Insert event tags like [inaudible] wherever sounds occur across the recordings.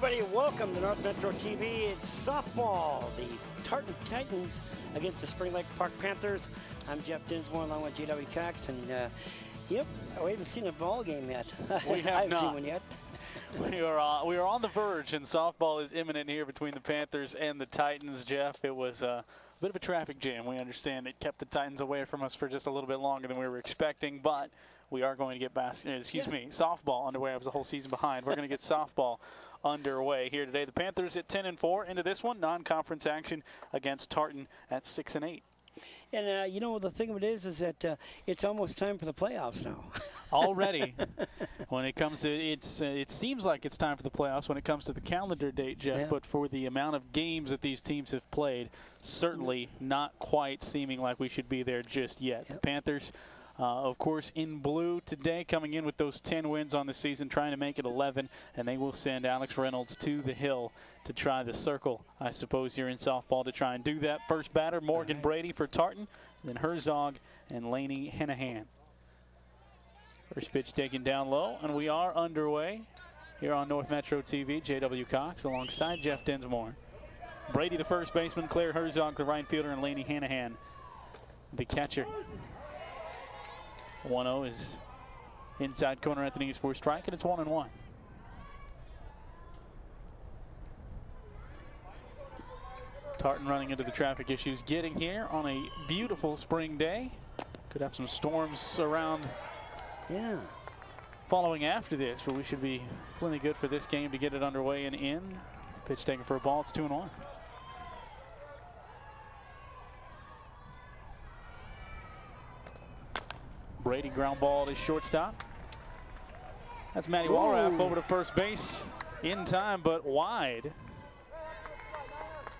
everybody. Welcome to North Metro TV. It's softball. The Tartan Titans against the Spring Lake Park Panthers. I'm Jeff Dinsmore along with JW Cox. And, uh, yep, we haven't seen a ball game yet. [laughs] We have I haven't not. seen one yet. [laughs] We are on, we are on the verge, and softball is imminent here between the Panthers and the Titans. Jeff, it was a bit of a traffic jam. We understand it kept the Titans away from us for just a little bit longer than we were expecting, but we are going to get bas- excuse Yeah. me, softball underway. I was a whole season behind. We're going to get [laughs] softball underway here today. The Panthers at 10 and 4 into this one, non-conference action against Tartan at 6 and 8. And, uh, you know, the thing of it is, is that uh, it's almost time for the playoffs now. [laughs] already when it comes to it's uh, it seems like it's time for the playoffs when it comes to the calendar date Jeff Yeah. but for the amount of games that these teams have played certainly not quite seeming like we should be there just yet the Panthers uh, of course in blue today coming in with those 10 wins on the season trying to make it 11 and they will send Alex Reynolds to the hill to try the circle I suppose here in softball to try and do that first batter Morgan right. Brady for Tartan then Herzog and Laney Henahan First pitch taken down low, and we are underway here on North Metro TV. J.W. Cox alongside Jeff Dinsmore. Brady, the first baseman, Claire Herzog, the right fielder, and Laney Hanahan, the catcher. 1 0 is inside corner at the knees for a strike, and it's 1 and 1. Tartan running into the traffic issues, getting here on a beautiful spring day. Could have some storms around yeah. following after this, but we should be plenty good for this game to get it underway and in. Pitch taken for a ball. It's two and one. Brady ground ball to shortstop. That's Matty Walraff over to first base in time, but wide.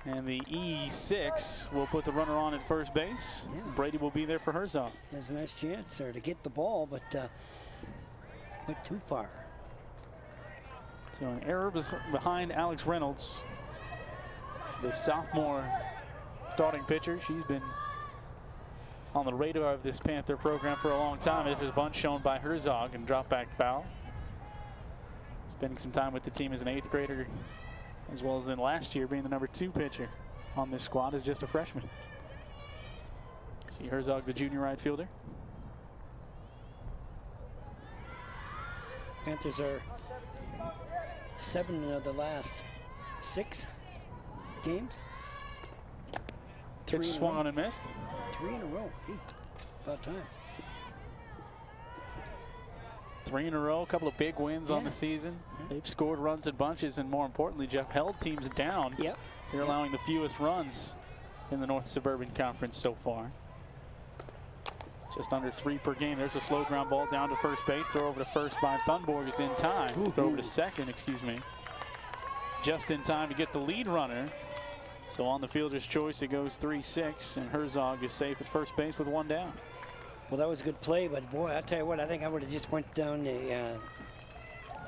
And the E6 will put the runner on at first base. Yeah. Brady will be there for Herzog. There's a nice chance there to get the ball, but uh, went too far. So an error behind Alex Reynolds, the sophomore starting pitcher. She's been on the radar of this Panther program for a long time. It was a bunch shown by Herzog and drop back foul. Spending some time with the team as an eighth grader, as well as then last year being the number two pitcher on this squad as just a freshman. See Herzog, the junior right fielder. Panthers are seven of the last six games. Three Pitch swung on and missed. Three in a row. Hey, about time. Three in a row, a couple of big wins on the season. They've scored runs in bunches, and more importantly, Jeff held teams down. Yep. They're Yep. allowing the fewest runs in the North Suburban Conference so far. Just under three per game. There's a slow ground ball down to first base. Throw over to first by Thunborg is in time. Throw over to second, excuse me. Just in time to get the lead runner. So on the fielder's choice, it goes 3-6, and Herzog is safe at first base with one down. Well, that was a good play, but boy, I'll tell you what, I think I would have just went down the uh,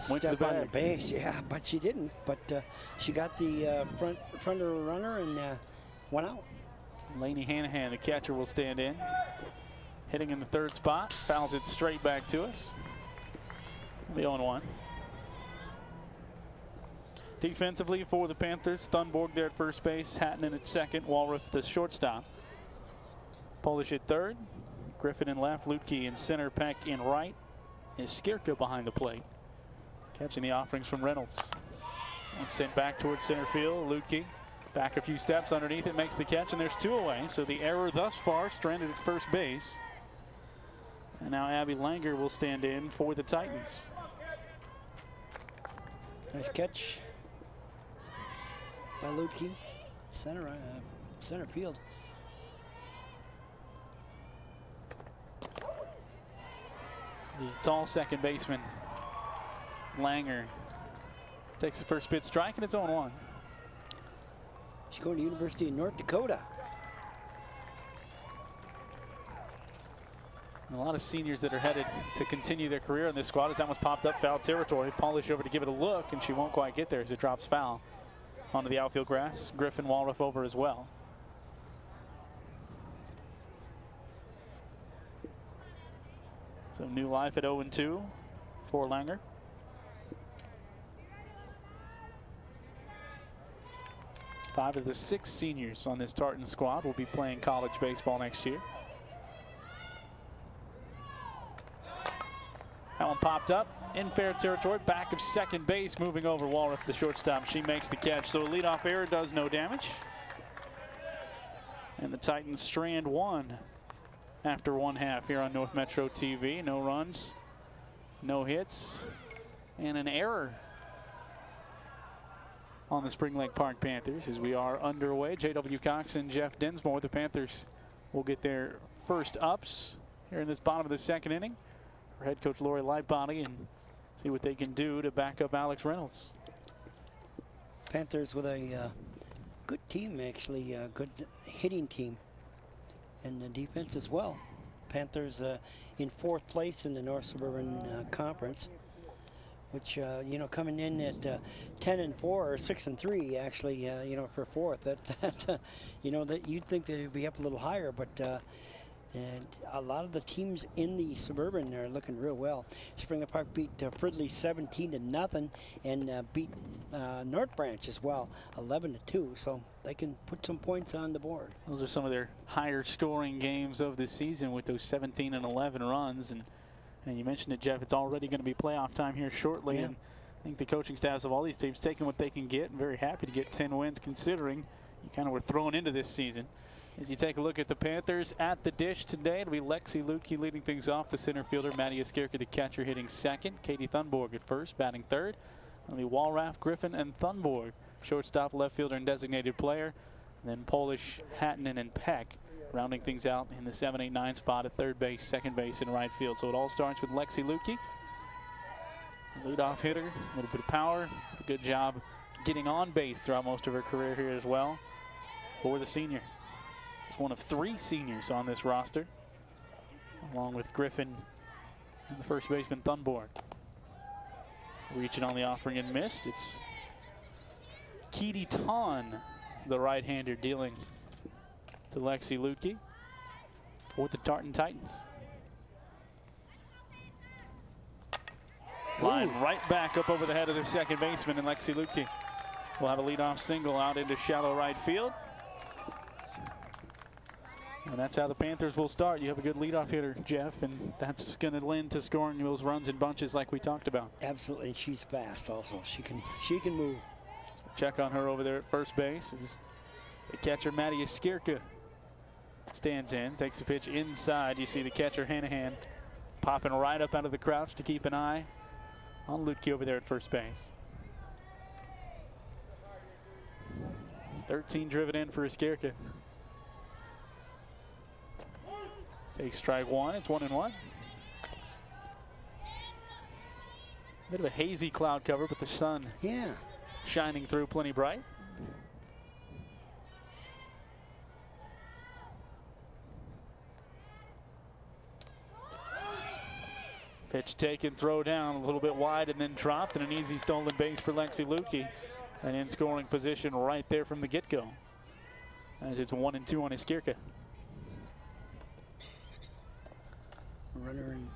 Went to the on the base. [laughs] Yeah, but she didn't. But uh, she got the uh, front front of the runner and uh, went out. Laney Hanahan, the catcher, will stand in. Hitting in the third spot, fouls it straight back to us. The 0 1. Defensively for the Panthers, Thunborg there at first base, Hatton in at second, Walraff the shortstop. Polish at third, Griffin in left, Lutke in center, Peck in right, and Skirka behind the plate. Catching the offerings from Reynolds. One sent back towards center field, Lutke Back a few steps underneath it, makes the catch, and there's two away. So the error thus far stranded at first base. And now Abby Langer will stand in for the Titans. Nice catch by Lutke. Center, uh, center field. The tall second baseman, Langer, takes the first pitch strike, and it's 0 1. She's going to University of North Dakota. A lot of seniors that are headed to continue their career in this squad as that one's popped up foul territory. Polish over to give it a look, and she won't quite get there as it drops foul onto the outfield grass. Griffin Walraff over as well. So new life at 0-2 for Langer. Five of the six seniors on this Tartan squad will be playing college baseball next year. That one popped up in fair territory, back of second base, moving over Walraff, the shortstop. She makes the catch, so a leadoff error does no damage. And the Titans strand one after one half here on North Metro TV. No runs, no hits, and an error on the Spring Lake Park Panthers as we are underway. J.W. Cox and Jeff Dinsmore, the Panthers will get their first ups here in this bottom of the second inning for head coach Lori Lightbody and see what they can do to back up Alex Reynolds. Panthers with a uh, good team, actually, a good hitting team, and the defense as well. Panthers uh, in fourth place in the North Suburban uh, Conference, which uh, you know coming in at uh, 10 and four or six and three, actually, uh, you know for fourth. That, [laughs] that you know that you'd think they'd be up a little higher, but and a lot of the teams in the suburban are looking real well. Springer Park beat uh, Fridley 17 to nothing, and uh, beat uh, North Branch as well, 11 to 2. So they can put some points on the board. Those are some of their higher scoring games of the season with those 17 and 11 runs. And and you mentioned it, Jeff. It's already going to be playoff time here shortly. Yeah. And I think the coaching staffs of all these teams taking what they can get. And very happy to get 10 wins, considering you kind of were thrown into this season. As you take a look at the Panthers at the dish today, it'll be Lexi Lutke leading things off. The center fielder, Maddie Eskerka, the catcher, hitting second. Katie Thunborg at first, batting third. It'll be Walraff, Griffin, and Thunborg. Shortstop, left fielder, and designated player. And then Polish, Hattinen, and Peck rounding things out in the 7 8 9 spot at third base, second base, and right field. So it all starts with Lexi Lukey. Leadoff hitter, a little bit of power. A good job getting on base throughout most of her career here as well for the senior. She's one of three seniors on this roster, along with Griffin and the first baseman Thunborg. Reaching on the offering and missed. It's Keedy Ton, the right-hander, dealing to Lexi Lutke for the Tartan Titans. Line right back up over the head of the second baseman and Lexi Lutke will have a leadoff single out into shallow right field. And that's how the Panthers will start. You have a good leadoff hitter, Jeff, and that's going to lend to scoring those runs in bunches like we talked about. Absolutely, and she's fast also. She can she can move. Check on her over there at first base as the catcher, Maddie Skirka, stands in, takes the pitch inside. You see the catcher, Hanahan, popping right up out of the crouch to keep an eye on Lutke over there at first base. 13 driven in for Skirka. Takes strike one. It's one and one. A bit of a hazy cloud cover, but the sun Yeah. shining through plenty bright. Pitch taken, throw down a little bit wide and then dropped and an easy stolen base for Lexi Lukey. And in scoring position right there from the get-go. As it's one and two on Iskirka. Runner and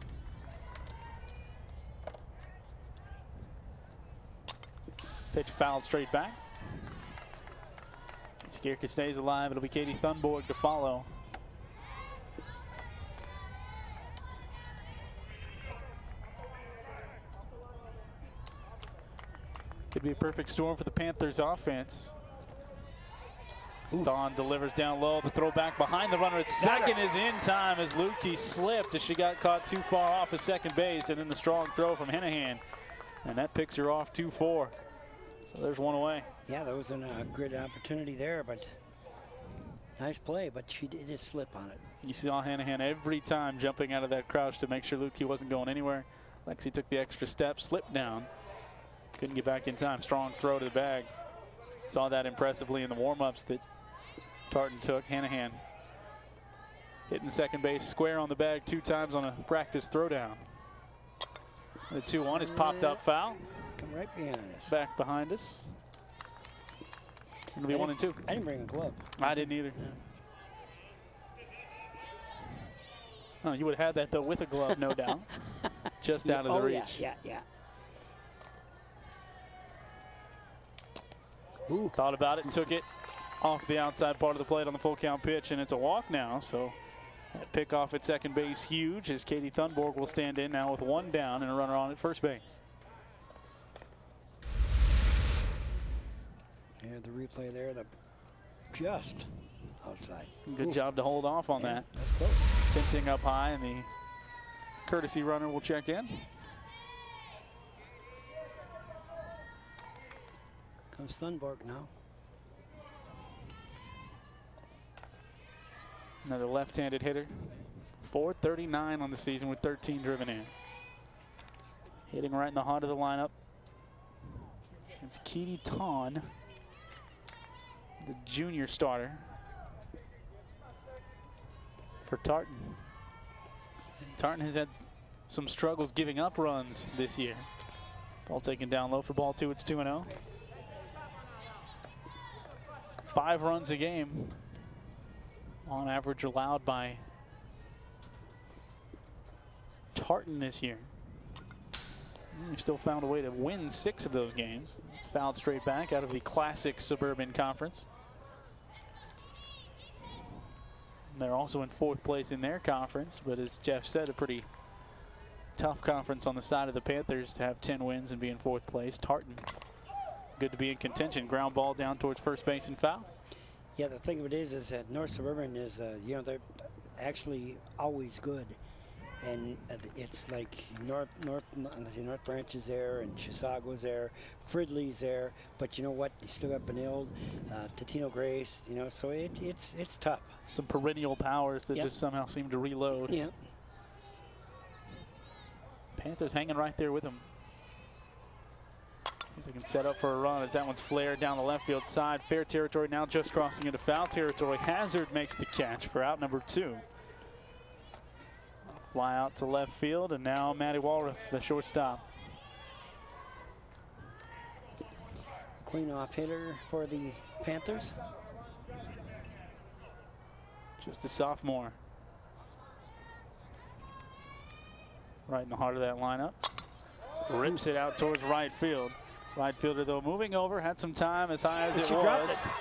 Pitch fouled straight back. Skirka stays alive. It'll be Katie Thunborg to follow. Could be a perfect storm for the Panthers offense. Dawn delivers down low. The throw back behind the runner at second is in time as Lukey slipped as she got caught too far off of second base. And then the strong throw from Henahan. And that picks her off 2-4. So there's one away. yeah, there was a uh, good opportunity there, but nice play, but she did just slip on it. You saw Hanahan every time jumping out of that crouch to make sure Lukey wasn't going anywhere. Lexi took the extra step, slipped down. Couldn't get back in time. Strong throw to the bag. Saw that impressively in the warm-ups that Tartan took. Hanahan hitting second base square on the bag two times on a practice throwdown. The 2-1 is popped up foul. Come right behind us. Back behind us. It'll be one and two. I didn't bring a glove. I didn't either. Oh, you would have had that though with a glove, no doubt. [laughs] Just out of the oh, reach. yeah, yeah, yeah. Ooh, Thought about it and took it off the outside part of the plate on the full count pitch, and it's a walk now. So that pick off at second base huge as Katie Thunborg will stand in now with one down and a runner on at first base. Yeah, the replay there, the just outside. Good Ooh. job to hold off on Yeah, that. That's close. Tinting up high, and the courtesy runner will check in. Comes Thunborg now. Another left-handed hitter. 439 on the season with 13 driven in. Hitting right in the heart of the lineup. It's Keedy Ton, the junior starter for Tartan. Tartan has had some struggles giving up runs this year. Ball taken down low for ball two. It's 2 0. Five runs a game on average allowed by Tartan this year. We've still found a way to win six of those games. It's fouled straight back out of the classic Suburban Conference. They're also in fourth place in their conference, but as Jeff said, a pretty tough conference on the side of the Panthers to have 10 wins and be in fourth place. Tartan, good to be in contention. Ground ball down towards first base and foul. Yeah, the thing of it is, is that North Suburban is, uh, you know, they're actually always good, and uh, it's like North North North Branch is there, and Chisago's there, Fridley's there, but you know what? You still got Benilde, uh, Totino Grace, you know, so it, it's it's tough. Some perennial powers that Yep. just somehow seem to reload. Yeah. Panthers hanging right there with them. They can set up for a run as that one's flared down the left field side. Fair territory now just crossing into foul territory. Hazard makes the catch for out number two. Fly out to left field, and now Matty Walraff, the shortstop. Clean off hitter for the Panthers. Just a sophomore. Right in the heart of that lineup. Rips it out towards right field. Right fielder, though, moving over, had some time as high as it She was. it.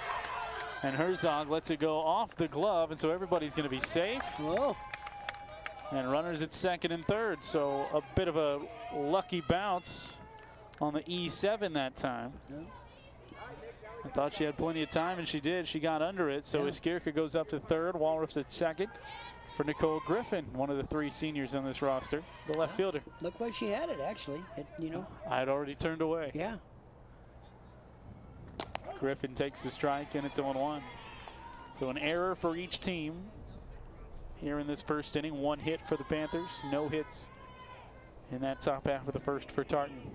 And Herzog lets it go off the glove, and so everybody's going to be safe. Whoa. And runners at second and third, so a bit of a lucky bounce on the E7 that time. Yeah. I thought she had plenty of time, and she did. She got under it, so Yeah. Iskirka goes up to third. Walraff at second for Nicole Griffin, one of the three seniors on this roster, the left fielder. Looked like she had it actually. It, you know. I had already turned away. Yeah. Griffin takes the strike, and it's 0-1. So an error for each team here in this first inning. One hit for the Panthers, no hits in that top half of the first for Tartan.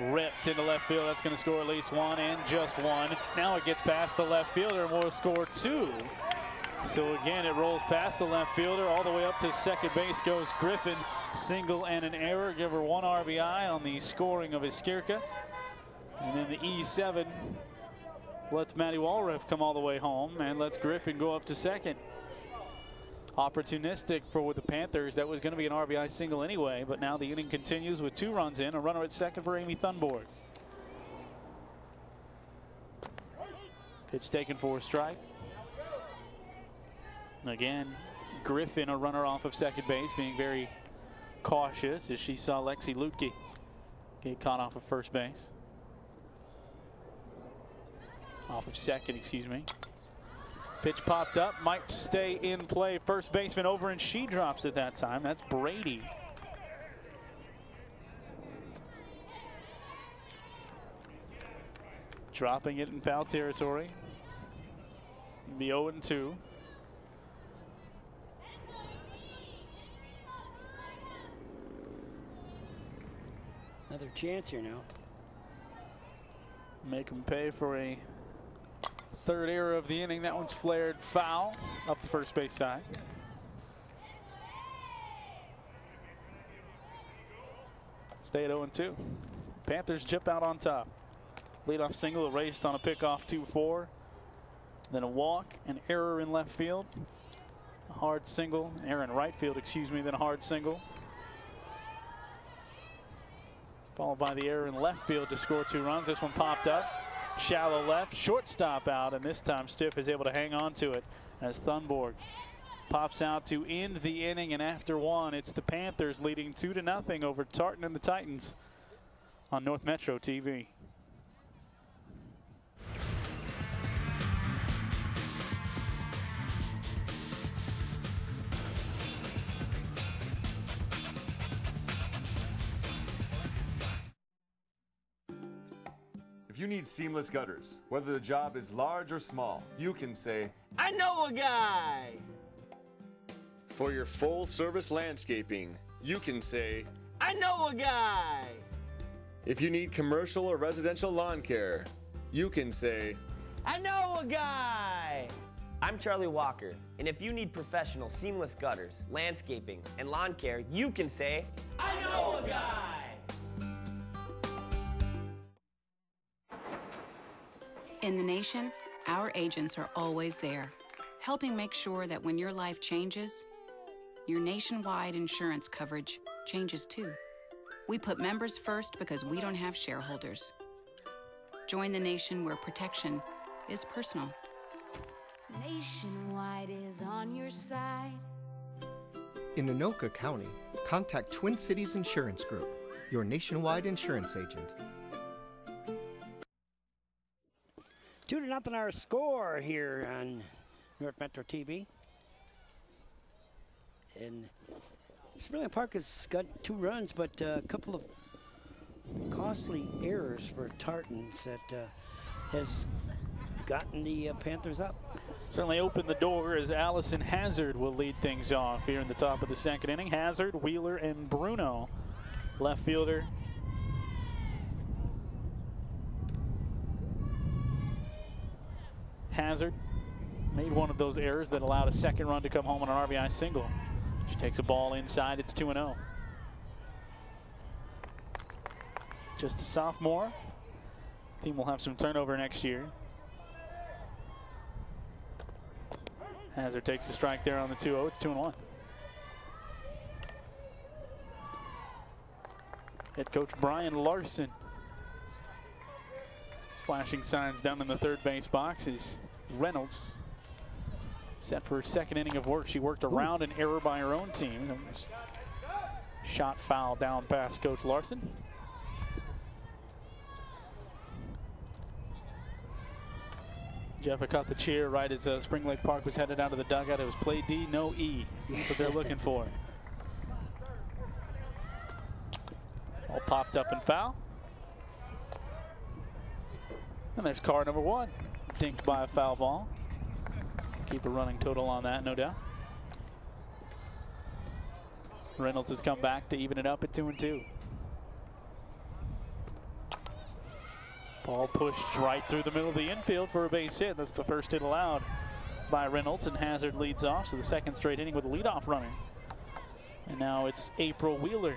Ripped into left field. That's going to score at least one and just one. Now it gets past the left fielder and will score two. So again, it rolls past the left fielder all the way up to second base goes Griffin. Single and an error. Give her one RBI on the scoring of Iskirka. And then the E7 lets Matty Walraff come all the way home and lets Griffin go up to second. Opportunistic for the Panthers. That was going to be an RBI single anyway, but now the inning continues with two runs in. A runner at second for Amy Thunborg. Pitch taken for a strike. Again, Griffin, a runner off of second base, being very cautious as she saw Lexi Lutke get caught off of first base. Off of second, excuse me. Pitch popped up, might stay in play. First baseman over, and she drops at that time. That's Brady. Dropping it in foul territory. Be 0 and 2. Another chance here now. Make them pay for a third error of the inning. That one's flared foul up the first base side. Stay at 0 2. Panthers jump out on top. Leadoff single erased on a pickoff 2 4. Then a walk, an error in left field. A hard single, error in right field, excuse me, then a hard single. Followed by the error in left field to score two runs. This one popped up. Shallow left, shortstop out, and this time Stiff is able to hang on to it as Thunborg pops out to end the inning. And after one, it's the Panthers leading two to nothing over Tartan and the Titans on North Metro TV. You need seamless gutters, whether the job is large or small, you can say, I know a guy! For your full service landscaping, you can say, I know a guy! If you need commercial or residential lawn care, you can say, I know a guy! I'm Charlie Walker, and if you need professional seamless gutters, landscaping, and lawn care, you can say, I know a guy! In the nation, our agents are always there, helping make sure that when your life changes, your nationwide insurance coverage changes too. We put members first because we don't have shareholders. Join the nation where protection is personal. Nationwide is on your side. In Anoka County, contact Twin Cities Insurance Group, your nationwide insurance agent. Two to nothing our score here on North Metro TV. And Spring Park has got two runs, but uh, a couple of costly errors for Tartans that uh, has gotten the uh, Panthers up. Certainly opened the door as Allison Hazard will lead things off here in the top of the second inning. Hazard, Wheeler, and Bruno, left fielder. Hazard made one of those errors that allowed a second run to come home on an RBI single. She takes a ball inside, it's 2 0. Just a sophomore. Team will have some turnover next year. Hazard takes a strike there on the 2 0. It's 2 1. Head coach Brian Larson. Flashing signs down in the third base box is Reynolds. Set for her second inning of work. She worked around an error by her own team. Shot foul down past Coach Larson. Jeff, I caught the cheer right as uh, Spring Lake Park was headed out of the dugout. It was play D, no E. That's what they're looking for. All popped up and foul. And there's car number one, dinked by a foul ball. Keep a running total on that, no doubt. Reynolds has come back to even it up at two and two. Ball pushed right through the middle of the infield for a base hit. That's the first hit allowed by Reynolds, and Hazard leads off. So the second straight inning with a leadoff runner. And now it's April Wheeler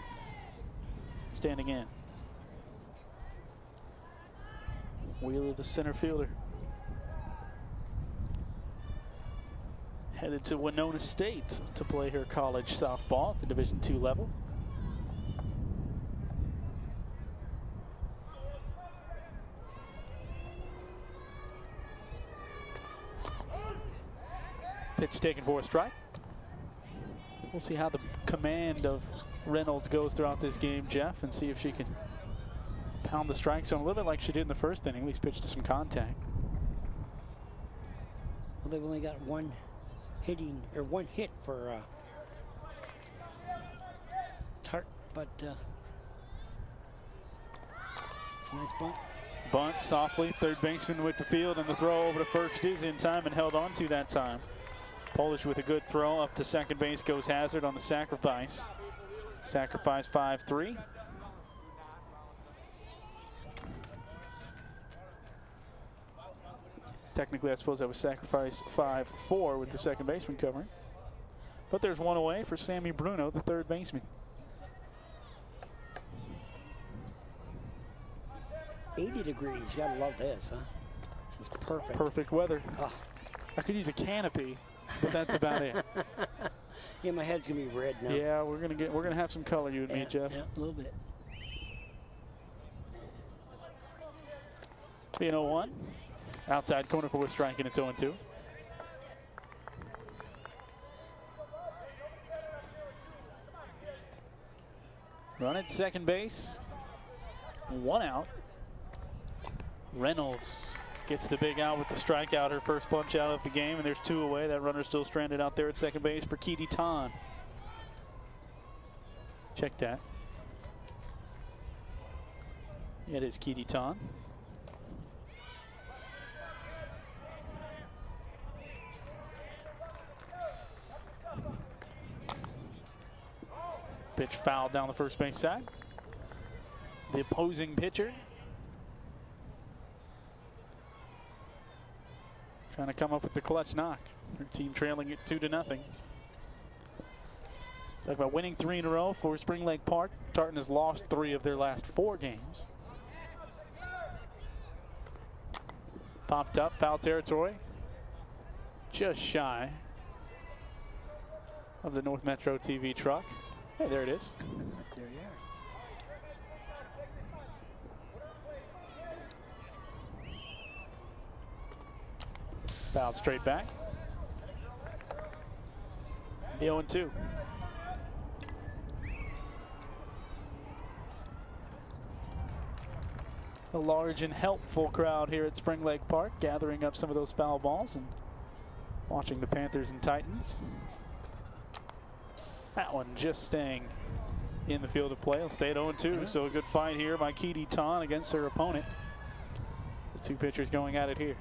standing in. Wheeler, the center fielder. Headed to Winona State to play her college softball at the Division II level. Pitch taken for a strike. We'll see how the command of Reynolds goes throughout this game, Jeff, and see if she can pound the strike zone a little bit like she did in the first inning, at least pitch to some contact. Well, they've only got one hitting, or one hit for uh, Tart, but uh, it's a nice bunt. Bunt softly, third baseman with the field, and the throw over to first is in time and held on to that time. Polish with a good throw up to second base goes Hazard on the sacrifice. Sacrifice 5 Technically, I suppose that was sacrifice 5 4 with the second baseman covering. But there's one away for Sammy Bruno, the third baseman. 80 degrees. You gotta love this, huh? This is perfect. Perfect weather. Ah. I could use a canopy, but that's about it. [laughs] Yeah, my head's gonna be red now. Yeah, we're gonna get we're gonna have some color, you and yeah, me, Jeff. Yeah, a little bit. Being 0 1. Outside corner for strike, and it's 0 2. Run at second base. One out. Reynolds gets the big out with the strikeout, her first bunch out of the game, and there's two away. That runner still stranded out there at second base for Keedy Tan. Check that. It is Keedy Ton. Pitch fouled down the first base side. The opposing pitcher trying to come up with the clutch knock. Her team trailing it two to nothing. Talk about winning three in a row for Spring Lake Park. Tartan has lost three of their last four games. Popped up, foul territory. Just shy of the North Metro TV truck. Hey, there it is. There you are. Fouled straight back. The 0 2. A large and helpful crowd here at Spring Lake Park, gathering up some of those foul balls and watching the Panthers and Titans. That one just staying in the field of play. Will stay at 0 2. Mm-hmm. So a good fight here by Keedy Ton against her opponent. The two pitchers going at it here.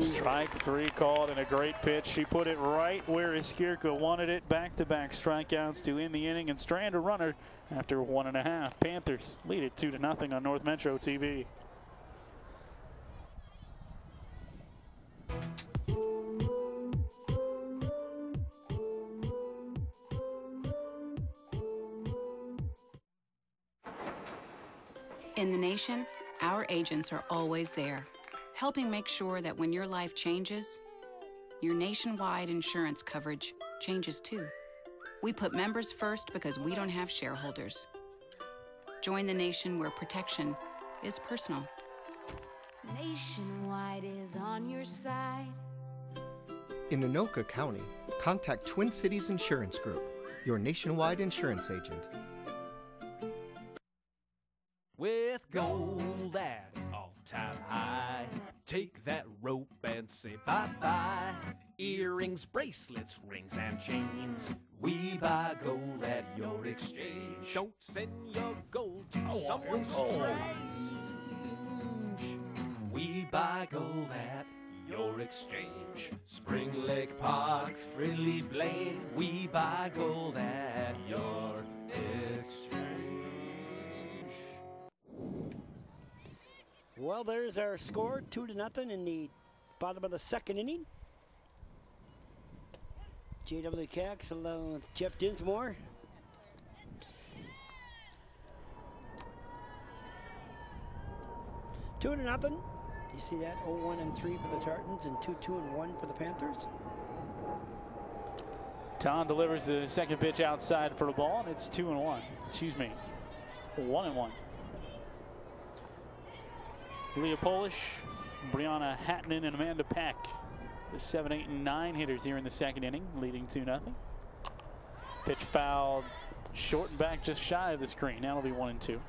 Strike three called and a great pitch. She put it right where Iskirka wanted it. Back-to-back strikeouts to end the inning and strand a runner after one and a half. Panthers lead it two to nothing on North Metro TV. In the nation, our agents are always there, helping make sure that when your life changes, your nationwide insurance coverage changes too. We put members first because we don't have shareholders. Join the nation where protection is personal. Nationwide is on your side. In Anoka County, contact Twin Cities Insurance Group, your nationwide insurance agent. with gold at all time high. Take that rope and say bye bye. Earrings, bracelets, rings, and chains. We buy gold at your exchange. Don't send your gold to oh, someone oh, oh. strange. We buy gold at your exchange. Spring Lake Park, Fridley Blaine. We buy gold at your exchange. Well, there's our score, two to nothing in the bottom of the second inning. JW Cox along with Jeff Dinsmore. Two to nothing. You see that? 0-1 and 3 for the Tartans and 2-2 and 1 for the Panthers. Ton delivers the second pitch outside for the ball, and it's two and one. Excuse me, one and one. Leah Polish, Brianna Hattinen, and Amanda Peck, the seven, eight, and nine hitters here in the second inning, leading two nothing. Pitch fouled, short and back, just shy of the screen. Now it'll be one and two.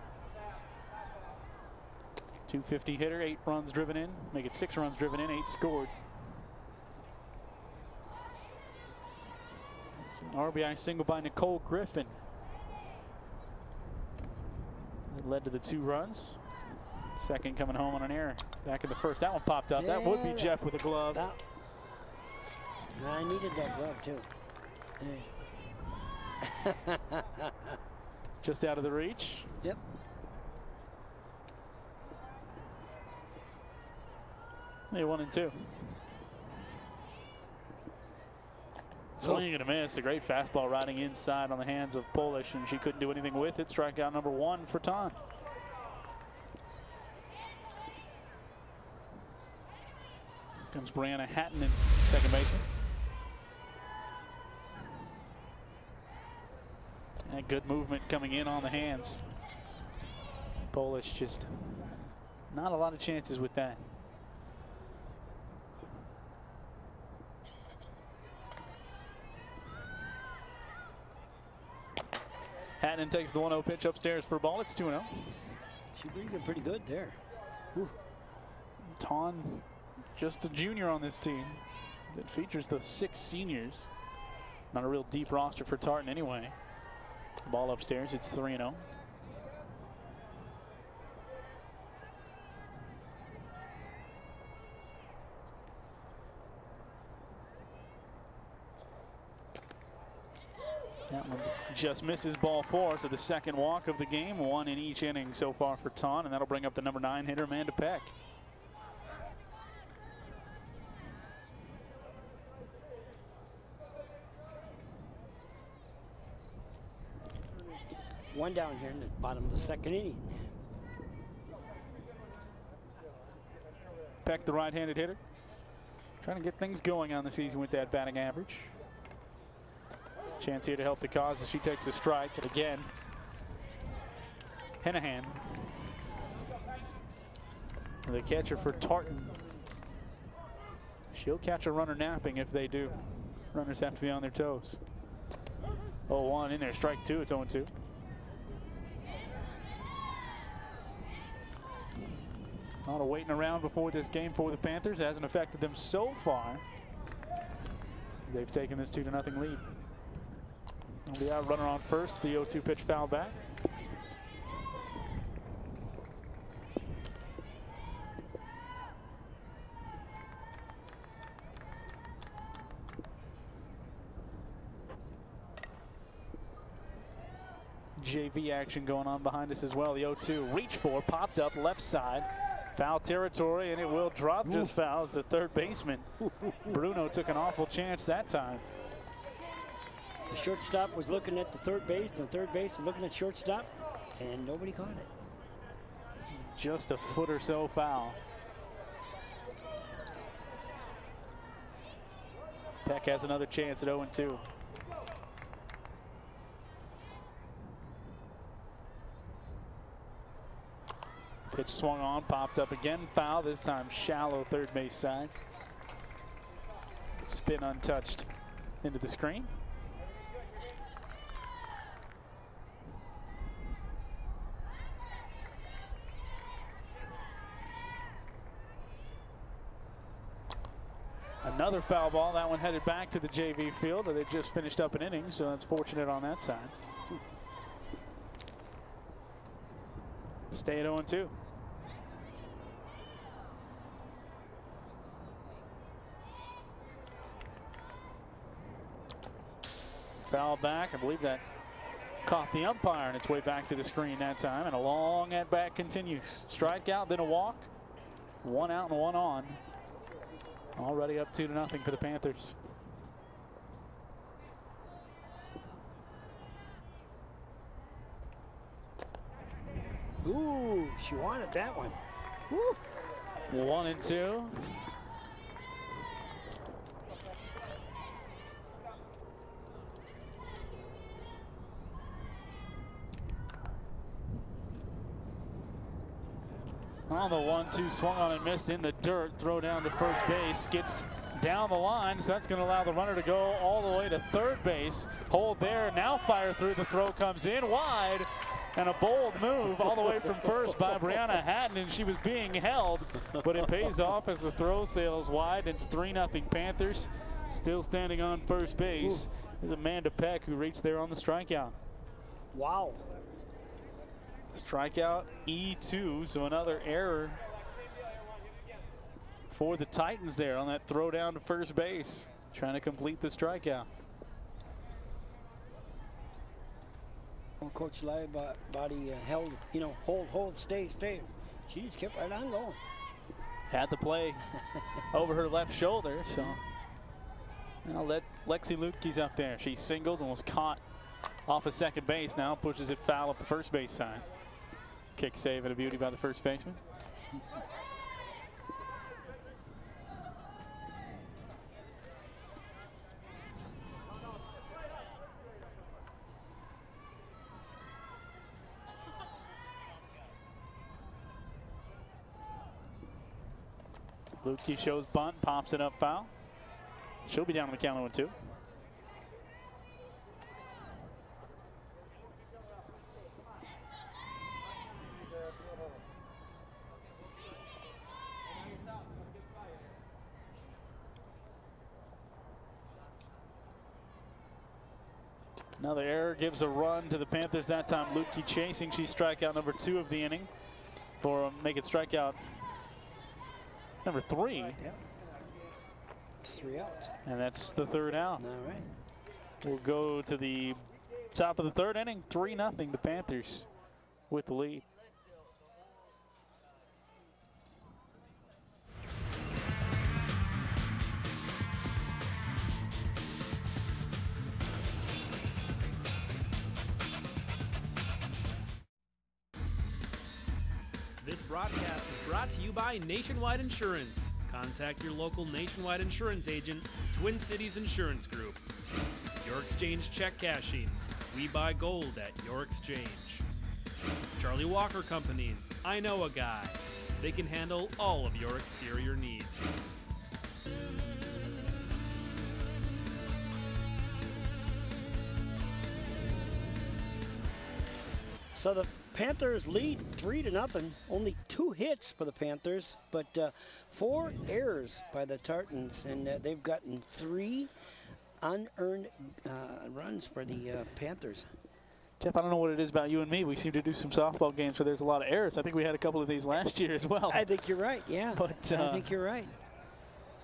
250 hitter, eight runs driven in, make it six runs driven in, eight scored. An RBI single by Nicole Griffin. That led to the two runs. Second coming home on an error. Back in the first. That one popped up. that would be Jeff with a glove. That, I needed that glove too. [laughs] Just out of the reach. Yep. They one and two. Swing and a miss. A great fastball riding inside on the hands of Polish, and she couldn't do anything with it. Strikeout number one for Ton. comes Brianna Hatton in second baseman. And good movement coming in on the hands. Polish just not a lot of chances with that. Hatton takes the 1-0 pitch upstairs for a ball. It's 2-0. She brings it pretty good there. Woo. Ton just a junior on this team that features the six seniors. Not a real deep roster for Tartan anyway. Ball upstairs, it's 3 0. That one just misses ball four, so the second walk of the game, one in each inning so far for Ton, and that'll bring up the number nine hitter, Amanda Peck. One down here in the bottom of the second inning. Peck, the right-handed hitter, trying to get things going on the season with that batting average. Chance here to help the cause as she takes a strike. And again, Hennahan, the catcher for Tartan. She'll catch a runner napping if they do. Runners have to be on their toes. 0-1 in there, strike two, it's 0-2. A lot of waiting around before this game for the Panthers hasn't affected them so far. They've taken this 2 to nothing lead. Be out runner on first. The 0-2 pitch foul back. JV action going on behind us as well. The 0-2 reach for, popped up left side. Foul territory, and it will drop Ooh. just fouls the third baseman. [laughs] Bruno took an awful chance that time. The shortstop was looking at the third base, and third base is looking at shortstop, and nobody caught it. Just a foot or so foul. Peck has another chance at 0-2. Pitch swung on, popped up again, foul, this time shallow third base side. Spin untouched into the screen. Another foul ball. That one headed back to the JV field. They just finished up an inning, so that's fortunate on that side. Stay at 0 2. Foul back. I believe that caught the umpire on its way back to the screen that time. And a long at bat continues. Strikeout, then a walk. One out and one on. Already up two to nothing for the Panthers. Ooh, she wanted that one. Woo. One and two. On the one-two, swung on and missed in the dirt. Throw down to first base. Gets down the line, so that's going to allow the runner to go all the way to third base. Hold there, now fire through. The throw comes in wide, and a bold move all the way from first by Brianna Hatton, and she was being held, but it pays off as the throw sails wide. It's 3 0 Panthers. Still standing on first base Ooh. is Amanda Peck, who reached there on the strikeout. Wow. Strikeout E2, so another error for the Titans there on that throw down to first base, trying to complete the strikeout. Well, Coach Live body uh, held, you know, hold, hold, stay, stay. She just kept right on going. Had the play [laughs] over her left shoulder, so now let Lexi Lutke's up there. She singled and was caught off of second base. Now pushes it foul up the first base side. Kick save and a beauty by the first baseman. Lukey shows bunt, pops it up foul. She'll be down on the count of one, two. Another error gives a run to the Panthers. That time, Lutke chasing. She's strikeout number two of the inning for um, make it strikeout number three. Yep. Three outs. And that's the third out. All right. We'll go to the top of the third inning. 3 nothing. the Panthers with the lead. Broadcast is brought to you by Nationwide Insurance. Contact your local Nationwide Insurance agent, Twin Cities Insurance Group. Your Exchange Check Cashing. We buy gold at your exchange. Charlie Walker Companies. I know a guy. They can handle all of your exterior needs. So the Panthers lead three to nothing. Only two hits for the Panthers, but uh, four errors by the Tartans, and uh, they've gotten three unearned uh, runs for the uh, Panthers. Jeff, I don't know what it is about you and me. We seem to do some softball games where there's a lot of errors. I think we had a couple of these last year as well. I think you're right. Yeah, But, I uh, think you're right.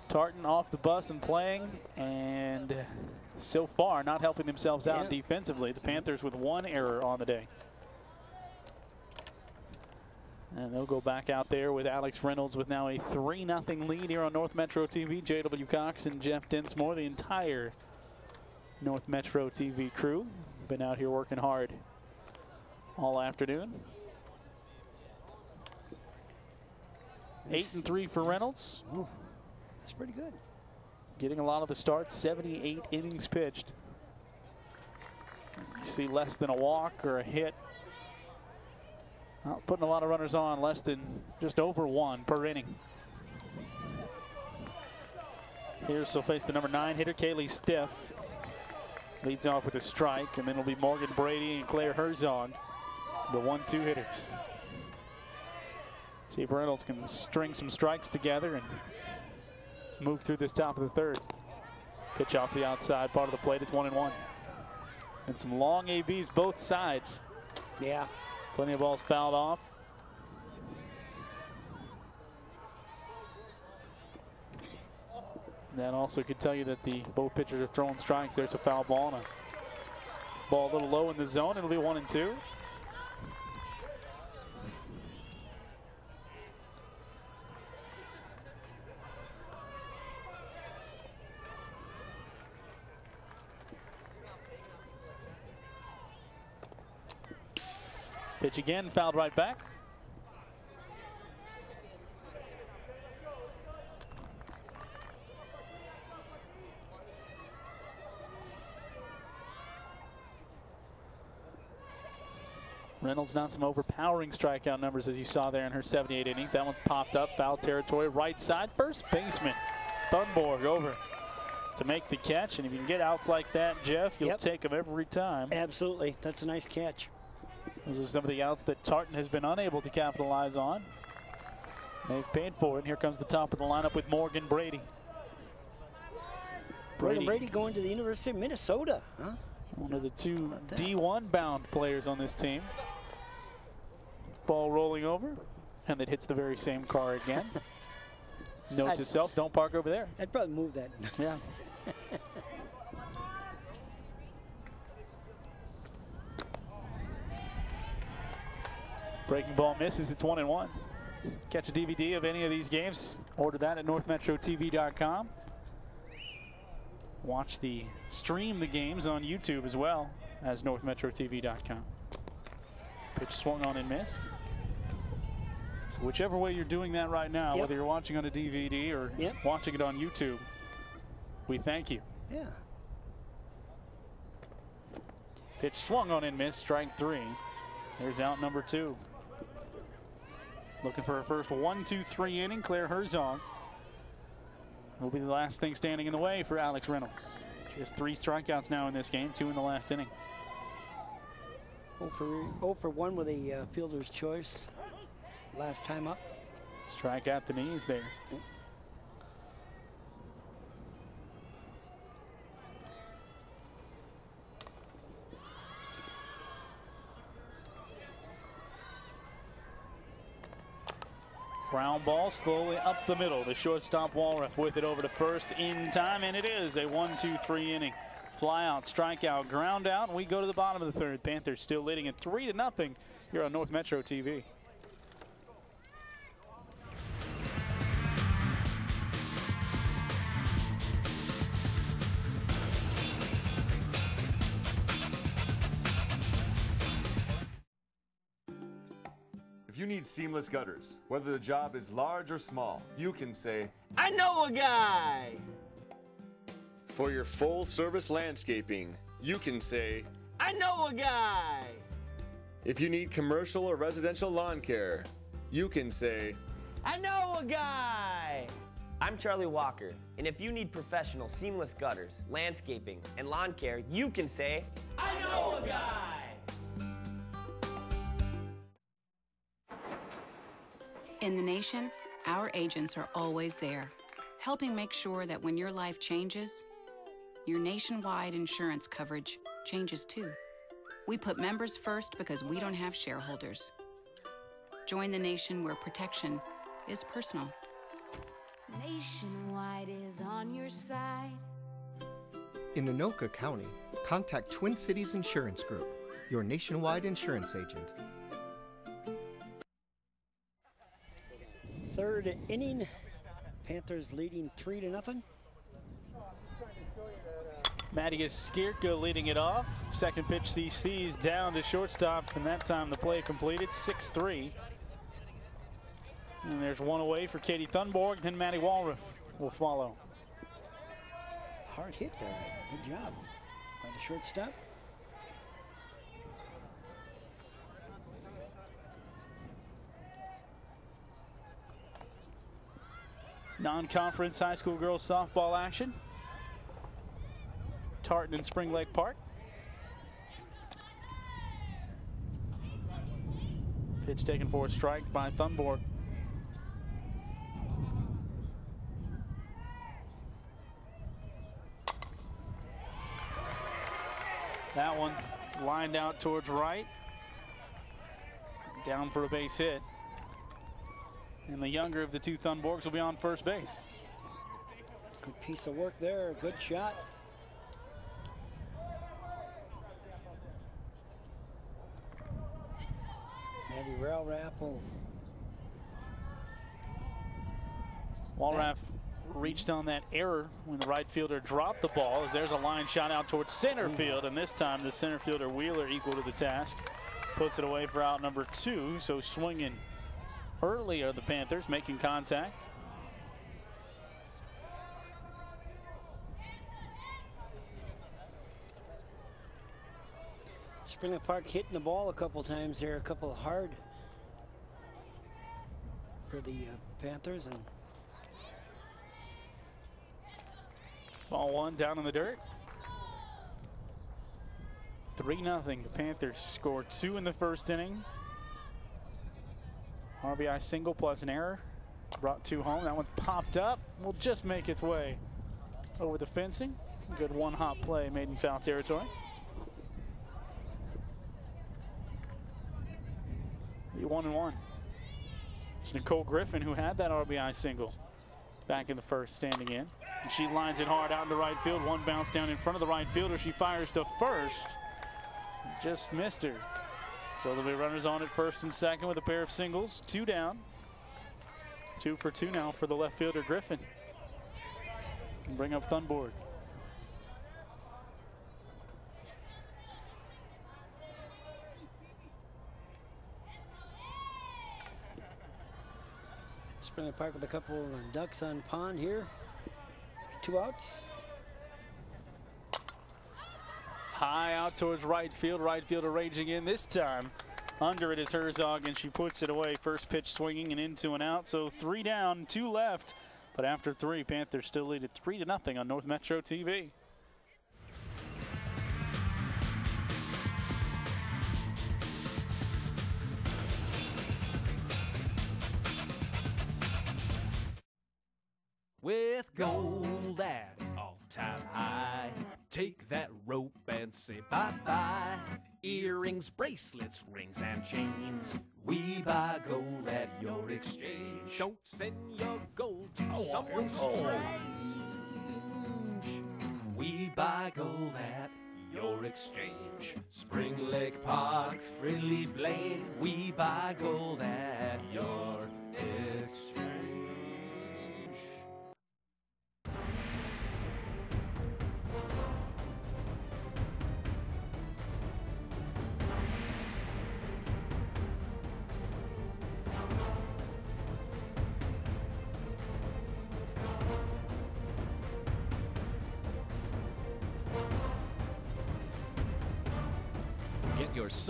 Tartan off the bus and playing, and so far not helping themselves out Yeah. defensively. The Panthers with one error on the day. And they'll go back out there with Alex Reynolds with now a 3 0 lead here on North Metro TV. J.W. Cox and Jeff Dinsmore, the entire North Metro TV crew, been out here working hard all afternoon. Eight and three for Reynolds. That's pretty good. Getting a lot of the starts, 78 innings pitched. You see less than a walk or a hit. Not putting a lot of runners on, less than just over one per inning. Here's she'll face the number nine hitter, Kaylee Stiff. Leads off with a strike, and then it'll be Morgan Brady and Claire Herzog, the one-two hitters. See if Reynolds can string some strikes together and move through this top of the third. Pitch off the outside part of the plate. It's one and one. And some long ABs both sides. Yeah. Plenty of balls fouled off. That also could tell you that the both pitchers are throwing strikes. There's a foul ball and a ball a little low in the zone. It'll be one and two. Again, fouled right back. Reynolds not some overpowering strikeout numbers as you saw there in her 78 innings. That one's popped up, foul territory, right side, first baseman. Thunborg over to make the catch. And if you can get outs like that, Jeff, you'll Yep. take them every time. Absolutely. That's a nice catch. Those are some of the outs that Tartan has been unable to capitalize on. They've paid for it. And here comes the top of the lineup with Morgan Brady. Brady. Brady going to the University of Minnesota, huh? One of the two? D1 bound players on this team. Ball rolling over, and it hits the very same car again. [laughs] Note I'd- to self, don't park over there. I'd probably move that. Yeah. [laughs] Breaking ball misses. It's one and one. Catch a DVD of any of these games. Order that at NorthMetroTV.com. Watch the stream the games on YouTube as well as NorthMetroTV.com. Pitch swung on and missed. So whichever way you're doing that right now, Yep. whether you're watching on a DVD or Yep. watching it on YouTube, we thank you. Yeah. Pitch swung on and missed, strike three. There's out number two. Looking for her first one, two, three inning, Claire Herzog. will be the last thing standing in the way for Alex Reynolds. She has three strikeouts now in this game, two in the last inning. 0 for, 0 for 1 with a uh, fielder's choice last time up. Strike out the knees there. Ground ball slowly up the middle. The shortstop Walraff with it over to first in time, and it is a one, two, three inning. Fly out, strikeout, ground out, and we go to the bottom of the third. Panthers still leading at three to nothing here on North Metro TV. Seamless gutters, whether the job is large or small, you can say, I know a guy. For your full service landscaping, you can say, I know a guy. If you need commercial or residential lawn care, you can say, I know a guy. I'm Charlie Walker, and if you need professional seamless gutters, landscaping, and lawn care, you can say, I know a guy. In the nation, our agents are always there, helping make sure that when your life changes, your nationwide insurance coverage changes too. We put members first because we don't have shareholders. Join the nation where protection is personal. Nationwide is on your side. In Anoka County, contact Twin Cities Insurance Group, your nationwide insurance agent. Third inning, Panthers leading three to nothing. Mattias Skirka leading it off. Second pitch CC's down to shortstop, and that time the play completed 6-3. And there's one away for Katie Thunborg, then Maddie Walraff will follow. Hard hit there. Good job by the shortstop. Non-conference high school girls softball action. Tartan and Spring Lake Park. Pitch taken for a strike by Thunborg. That one lined out towards right. Down for a base hit. And the younger of the two Thunborgs will be on first base. Good piece of work there. Good shot. Maddie Walraff will Walraff reached on that error when the right fielder dropped the ball as there's a line shot out towards center field and this time the center fielder Wheeler equal to the task puts it away for out number two so swinging early are the Panthers making contact Spring Park hitting the ball a couple times there, a couple hard for the uh, Panthers and ball one down in the dirt 3 nothing. The Panthers score two in the first inning. RBI single plus an error. Brought two home. That one's popped up. Will just make its way over the fencing. Good one hop play made in foul territory. The one and one. It's Nicole Griffin who had that RBI single back in the first, standing in. And she lines it hard out into right field. One bounce down in front of the right fielder. She fires to first. Just missed her. So there'll be runners on at first and second with a pair of singles. Two down. Two for two now for the left fielder Griffin. Can bring up Thunborg. Spring Lake Park with a couple of ducks on pond here. Two outs. High out towards right field. Right fielder raging in this time. Under it is Herzog, and she puts it away. First pitch swinging and into and out. So three down, two left But after three, Panthers still lead at three to nothing on North Metro TV. With gold at all time high. Take that rope and say bye bye. Earrings, bracelets, rings, and chains. We buy gold at your exchange. Don't send your gold to oh, someone oh. strange. We buy gold at your exchange. Spring Lake Park, Fridley Blaine. We buy gold at your exchange.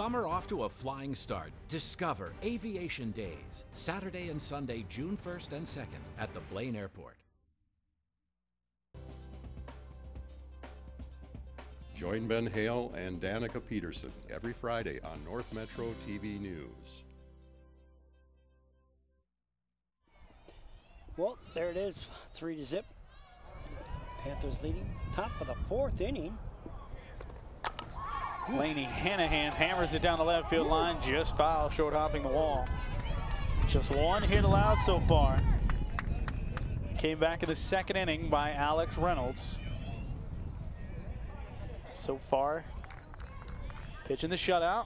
Summer off to a flying start. Discover Aviation Days, Saturday and Sunday, June 1st and 2nd at the Blaine Airport. Join Ben Hale and Danica Peterson every Friday on North Metro TV News. Well, there it is, three to zip. Panthers leading, top of the fourth inning. Laney Hanahan hammers it down the left field line, just foul, short hopping the wall. Just one hit allowed so far. Came back in the second inning by Alex Reynolds. So far, pitching the shutout.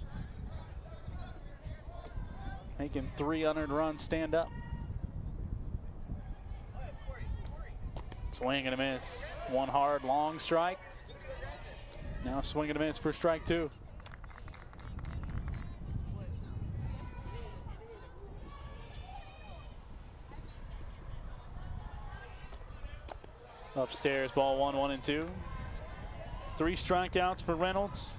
Making three unearned runs stand up. Swing and a miss. One hard, long strike. Now swing and a miss for strike two. Upstairs, ball one, one and two. Three strikeouts for Reynolds.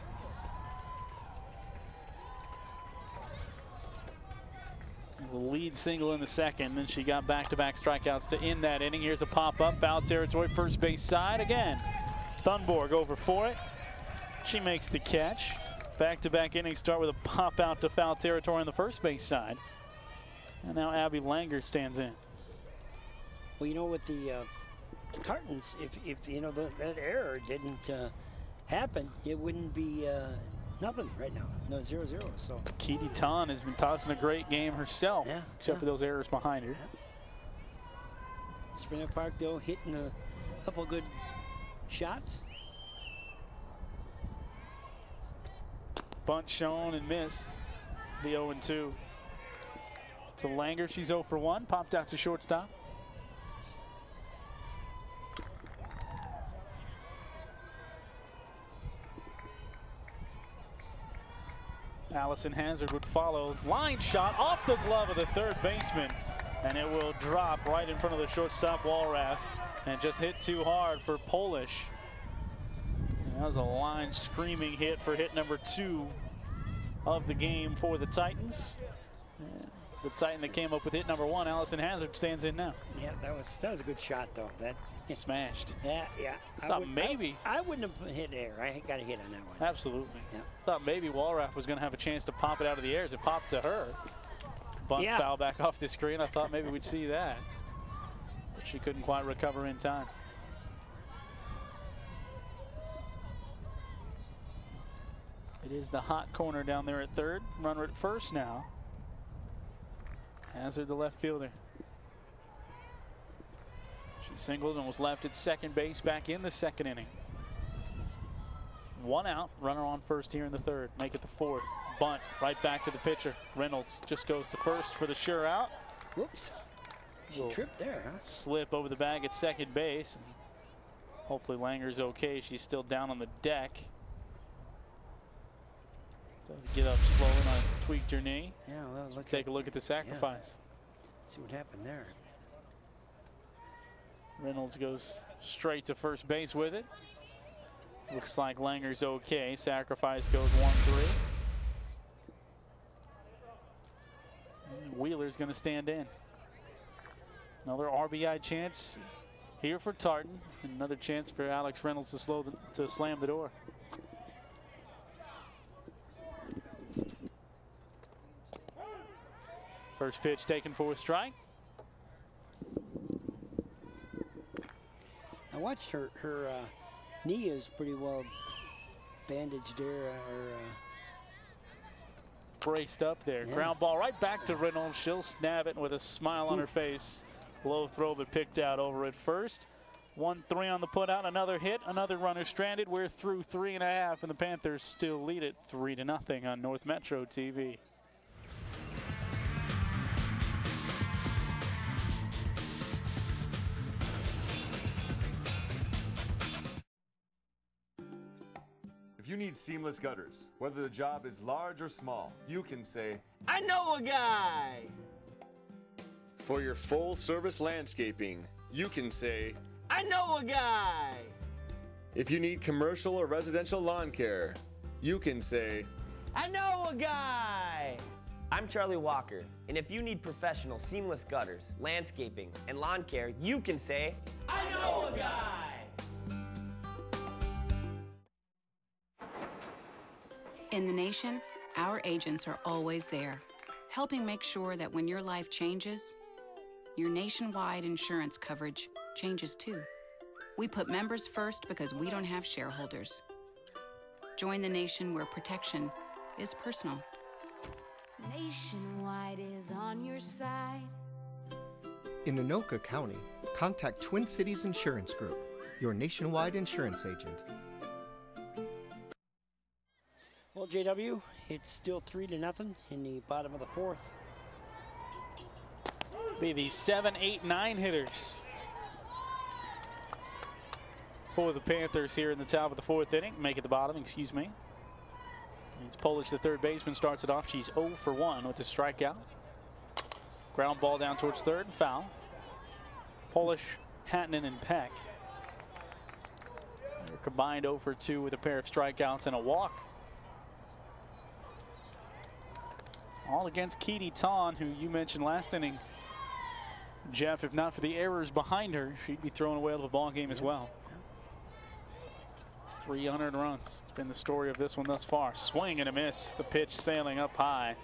The lead single in the second, then she got back-to-back strikeouts to end that inning. Here's a pop-up, foul territory, first base side again. Thunborg over for it. She makes the catch. Back-to-back innings start with a pop out to foul territory on the first base side. And now Abby Langer stands in. Well, you know, with the uh, Tartans, if, if you know the, that error didn't uh, happen, it wouldn't be uh, nothing right now. No zero zero. So Keedy Ton has been tossing a great game herself, Yeah, except yeah. for those errors behind her. Spring Lake Park though hitting a couple good shots. Bunt shown and missed. The 0 2. To Langer, she's 0 for 1. Popped out to shortstop. Allison Hazard would follow. Line shot off the glove of the third baseman. And it will drop right in front of the shortstop Walraff. And just hit too hard for Polish. That was a line screaming hit for hit number two of the game for the Titans. The Titan that came up with hit number one, Allison Hazard, stands in now. Yeah, that was that was a good shot though. That Smashed. yeah yeah. I Thought would- maybe. I, I wouldn't have hit air. I got a hit on that one. Absolutely. Yeah. Thought maybe Walraff was going to have a chance to pop it out of the air as it popped to her. Bunt Yeah. foul back [laughs] off the screen. I thought maybe we'd see that. But she couldn't quite recover in time. It is the hot corner down there at third. Runner at first now. Hazard, the left fielder. She singled and was left at second base back in the second inning. One out, runner on first here in the third. Make it the fourth. Bunt right back to the pitcher. Reynolds just goes to first for the sure out. Whoops. She Little tripped there, huh? Slip over the bag at second base. Hopefully Langer's okay. She's still down on the deck. Does get up slowly. I uh, tweaked her knee. Yeah, well, look Take at, a look at the sacrifice. see what happened there. Reynolds goes straight to first base with it. Looks like Langer's okay. Sacrifice goes 1-3. Wheeler's going to stand in. Another RBI chance here for Tartan. Another chance for Alex Reynolds to slow the, to slam the door. First pitch taken for a strike. I watched her. Her uh, knee is pretty well bandaged there. Uh, or, uh, braced up there. Yeah. Ground ball right back to Reynolds. She'll snap it with a smile on her face. Low throw, but picked out over at first. 1 3 on the putout. Another hit. Another runner stranded. We're through three and a half, and the Panthers still lead it 3 to nothing on North Metro TV. Need seamless gutters, whether the job is large or small, you can say, I know a guy. For your full service landscaping, you can say, I know a guy. If you need commercial or residential lawn care, you can say, I know a guy. I'm Charlie Walker, and if you need professional seamless gutters, landscaping, and lawn care, you can say, I know a guy. In the nation, our agents are always there, helping make sure that when your life changes, your nationwide insurance coverage changes too. We put members first because we don't have shareholders. Join the nation where protection is personal. Nationwide is on your side. In Anoka County, contact Twin Cities Insurance Group, your nationwide insurance agent. Well, JW, it's still three to nothing in the bottom of the fourth. Be the seven, eight, nine hitters for the Panthers here in the top of the fourth inning. Make it the bottom, excuse me. It's Polish, the third baseman, starts it off. She's 0 for 1 with a strikeout. Ground ball down towards third, foul. Polish, Hattinen, and Peck. They're combined 0 for 2 with a pair of strikeouts and a walk. All against Keedy Ton, who you mentioned last inning. Jeff, if not for the errors behind her, she'd be thrown away out of the ball game as well. 300 runs. It's been the story of this one thus far. Swing and a miss. The pitch sailing up high.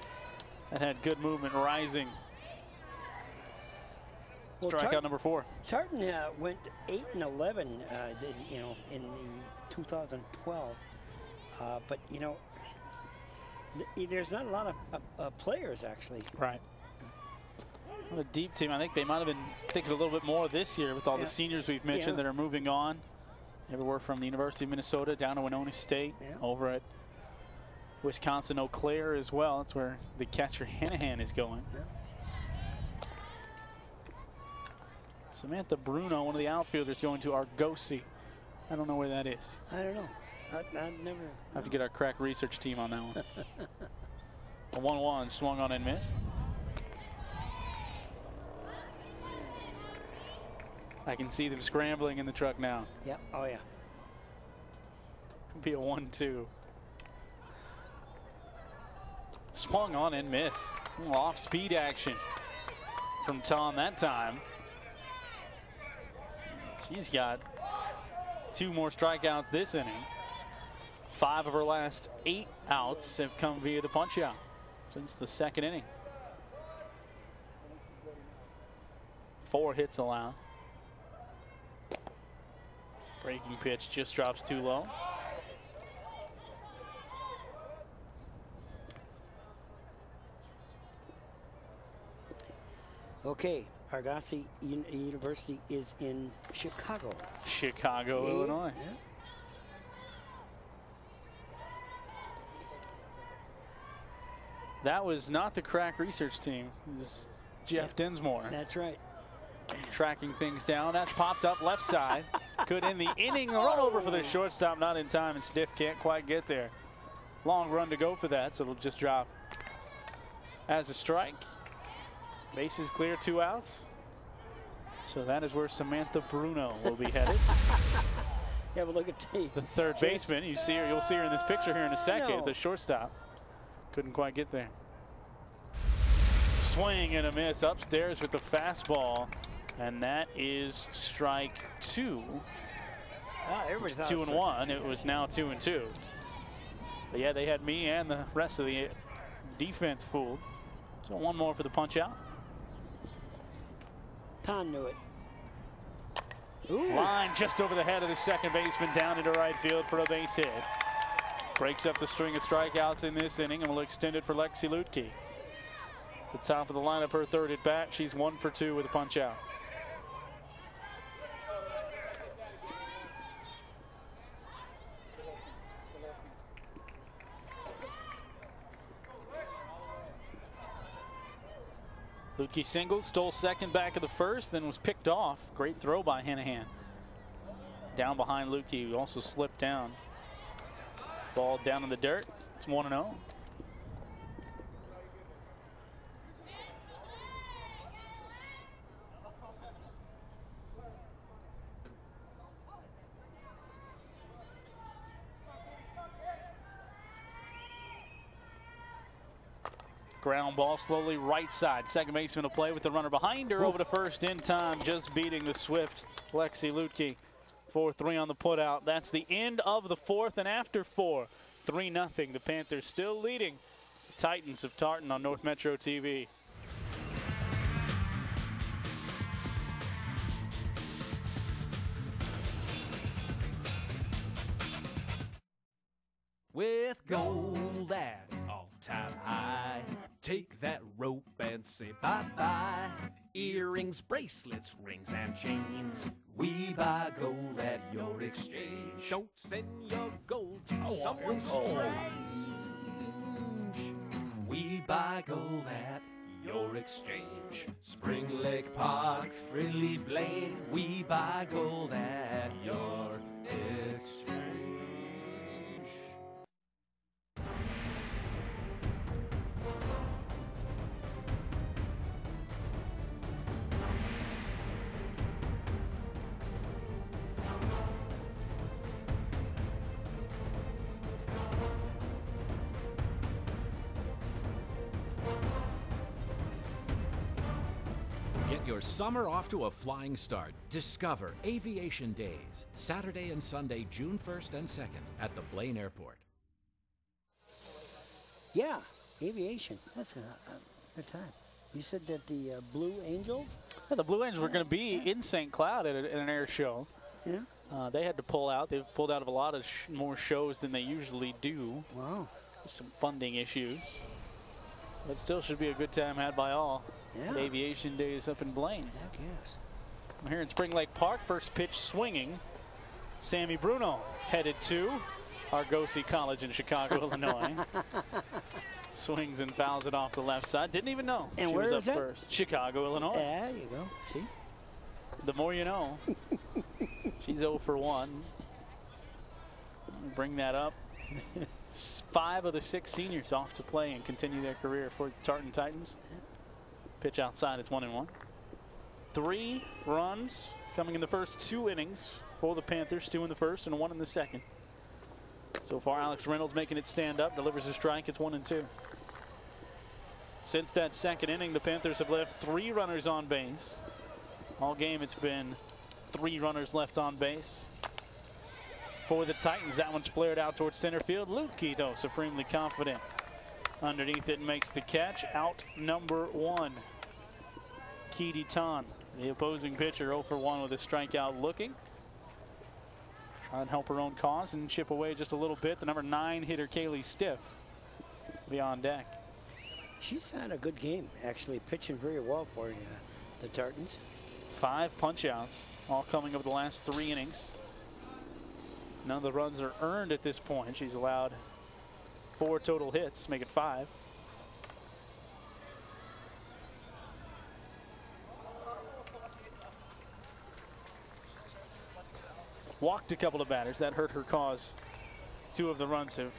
That had good movement rising. Well, Strikeout number four. Tartan uh, went 8 and 11, uh, you know, in the 2012. Uh, but, you know, there's not a lot of uh, uh, players, actually. Right. What a deep team. I think they might have been thinking a little bit more this year with all Yeah. the seniors we've mentioned Yeah. that are moving on. Everywhere from the University of Minnesota down to Winona State, Yeah. over at Wisconsin Eau Claire as well. That's where the catcher Hanahan is going. Samantha Bruno, one of the outfielders, going to Argosy. I don't know where that is. I don't know. I, I never. I have to get our crack research team on that one. [laughs] A 1 1 swung on and missed. I can see them scrambling in the truck now. Yep. Oh, yeah. Be a 1 2. Swung on and missed. Off speed action from Ton that time. She's got two more strikeouts this inning. Five of her last eight outs have come via the punch out since the second inning. Four hits allowed. Breaking pitch just drops too low. Okay. Argosy Un- University is in Chicago. Chicago, Yeah, Illinois. yeah. That was not the crack research team. It was Jeff Dinsmore That's right. tracking things down. That's popped up left side. [laughs] Could end the inning. Run over for the shortstop, not in time, and Stiff can't quite get there. Long run to go for that, so it'll just drop as a strike. Bases clear, two outs. So that is where Samantha Bruno will be headed. [laughs] Yeah, but look at the, The third baseman, you see her, you'll see her in this picture here in a second. know. The shortstop couldn't quite get there. Swing and a miss upstairs with the fastball. And that is strike two. Oh, everybody thought two and was- one. It was now two and two. But yeah, they had me and the rest of the defense fooled. So one more for the punch out. Ton knew it. Line just over the head of the second baseman down into right field for a base hit. Breaks up the string of strikeouts in this inning and will extend it for Lexi Lutke. The top of the lineup, her third at bat. She's one for two with a punch out. Lukey singled, stole second back of the first, then was picked off. Great throw by Hanahan. Down behind Lukey, who also slipped down. Ball down in the dirt. It's 1 0. Ground ball slowly right side. Second baseman to play with the runner behind her over to first in time, just beating the swift Lexi Lutke. 4 3 on the putout. That's the end of the fourth, and after four, 3 0. The Panthers still leading the Titans of Tartan on North Metro TV. With gold at all time high. Take that rope and say bye bye. Earrings, bracelets, rings, and chains. We buy gold at your exchange. Don't send your gold to oh, someone oh, oh. strange. We buy gold at your exchange. Spring Lake Park, Fridley Blaine. We buy gold at your exchange. Get your summer off to a flying start. Discover Aviation Days, Saturday and Sunday, June 1st and 2nd at the Blaine Airport. Yeah, aviation. That's a, a good time. You said that the uh, Blue Angels. Yeah, the Blue Angels were going to be in St. Cloud at, a, at an air show. Yeah. Uh, they had to pull out. They've pulled out of a lot of sh- more shows than they usually do. Wow. Some funding issues. But still should be a good time had by all. Yeah. At Aviation Days up in Blaine. Heck yes. I'm here in Spring Lake Park. First pitch swinging. Sammy Bruno headed to Argosy College in Chicago, [laughs] Illinois. Swings and fouls it off the left side. Didn't even know And she where was up first. Chicago, Illinois. There you go. See? The more you know. [laughs] She's 0 for 1. Bring that up. [laughs] Five of the six seniors off to play and continue their career for Tartan Titans. Pitch outside, it's 1 and 1. Three runs coming in the first two innings for the Panthers, two in the first and one in the second. So far, Alex Reynolds making it stand up, delivers a strike, it's 1 and 2. Since that second inning, the Panthers have left three runners on base. All game, it's been three runners left on base. For the Titans, that one's flared out towards center field. Lukey, though, supremely confident. Underneath it makes the catch. Out number one. Keedy Ton, the opposing pitcher, 0 for 1 with a strikeout looking. Try and help her own cause and chip away just a little bit. The number nine hitter, Kaylee Stiff, beyond deck. She's had a good game, actually, pitching very well for uh, the Tartans. Five punchouts, all coming over the last three innings. None of the runs are earned at this point. She's allowed four total hits, make it five. Walked a couple of batters. That hurt her cause. Two of the runs have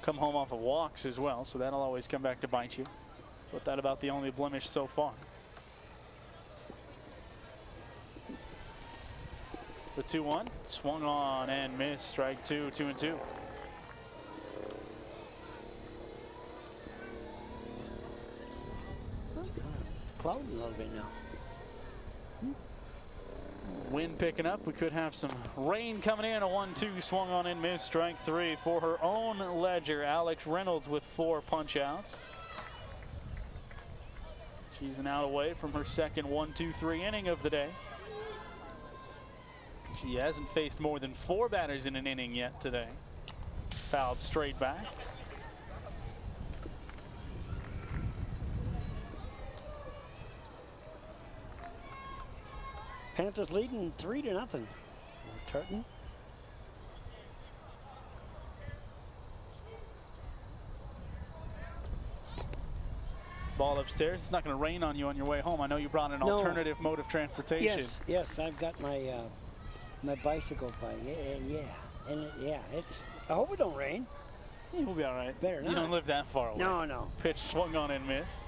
come home off of walks as well, so that'll always come back to bite you. But that about the only blemish so far. The 2 1 swung on and missed. Strike two, two and two. Clouding a little bit now. Wind picking up. We could have some rain coming in. A 1-2 swung on and miss. Strike three for her own ledger. Alex Reynolds with four punch outs. She's an out away from her second 1-2-3 inning of the day. She hasn't faced more than four batters in an inning yet today. Fouled straight back. Panthers leading three to nothing. Tartan. Ball upstairs. It's not going to rain on you on your way home. I know you brought an No. alternative mode of transportation. Yes, yes, I've got my uh, my bicycle by. Yeah, yeah, and it, yeah, it's. I hope it don't rain. We'll be all right. Better not. You don't live that far away. No, no. Pitch swung on and missed.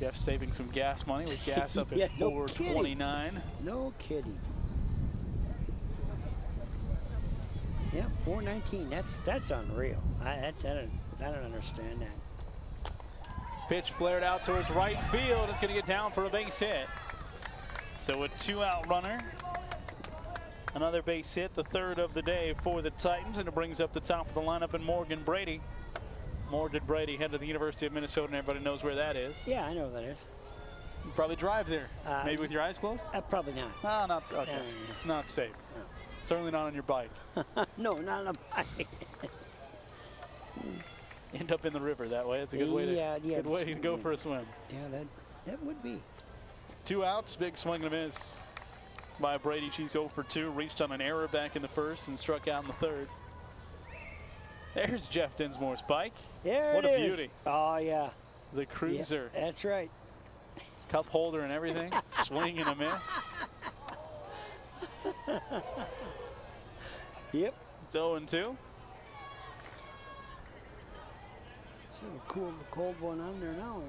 Jeff saving some gas money with gas up [laughs] Yeah, at no 429. No kidding. Yeah, 419. That's that's unreal. I, that, I, don't, I don't understand that. Pitch flared out towards right field. It's going to get down for a base hit. So a two-out runner. Another base hit, the third of the day for the Titans, and it brings up the top of the lineup in Morgan Brady. Morgan Brady head to the University of Minnesota, and everybody knows where that is. Yeah, I know what that is. You probably drive there, Uh, maybe with your eyes closed. Uh, probably not. No, not okay. Uh, it's not safe. Certainly not on your bike. [laughs] no, not on a bike. [laughs] End up in the river that way. It's a good way to Yeah, yeah, good way to go yeah. for a swim. yeah, that that would be. Two outs, big swing and a miss by Brady. She's 0 for 2. Reached on an error back in the first and struck out in the third. There's Jeff Dinsmore's bike. There what it a is. beauty. Oh yeah. The cruiser. Yeah, that's right. Cup holder and everything. [laughs] swing and a miss. Yep. It's 0 and 2. See a cool cold one on there now. over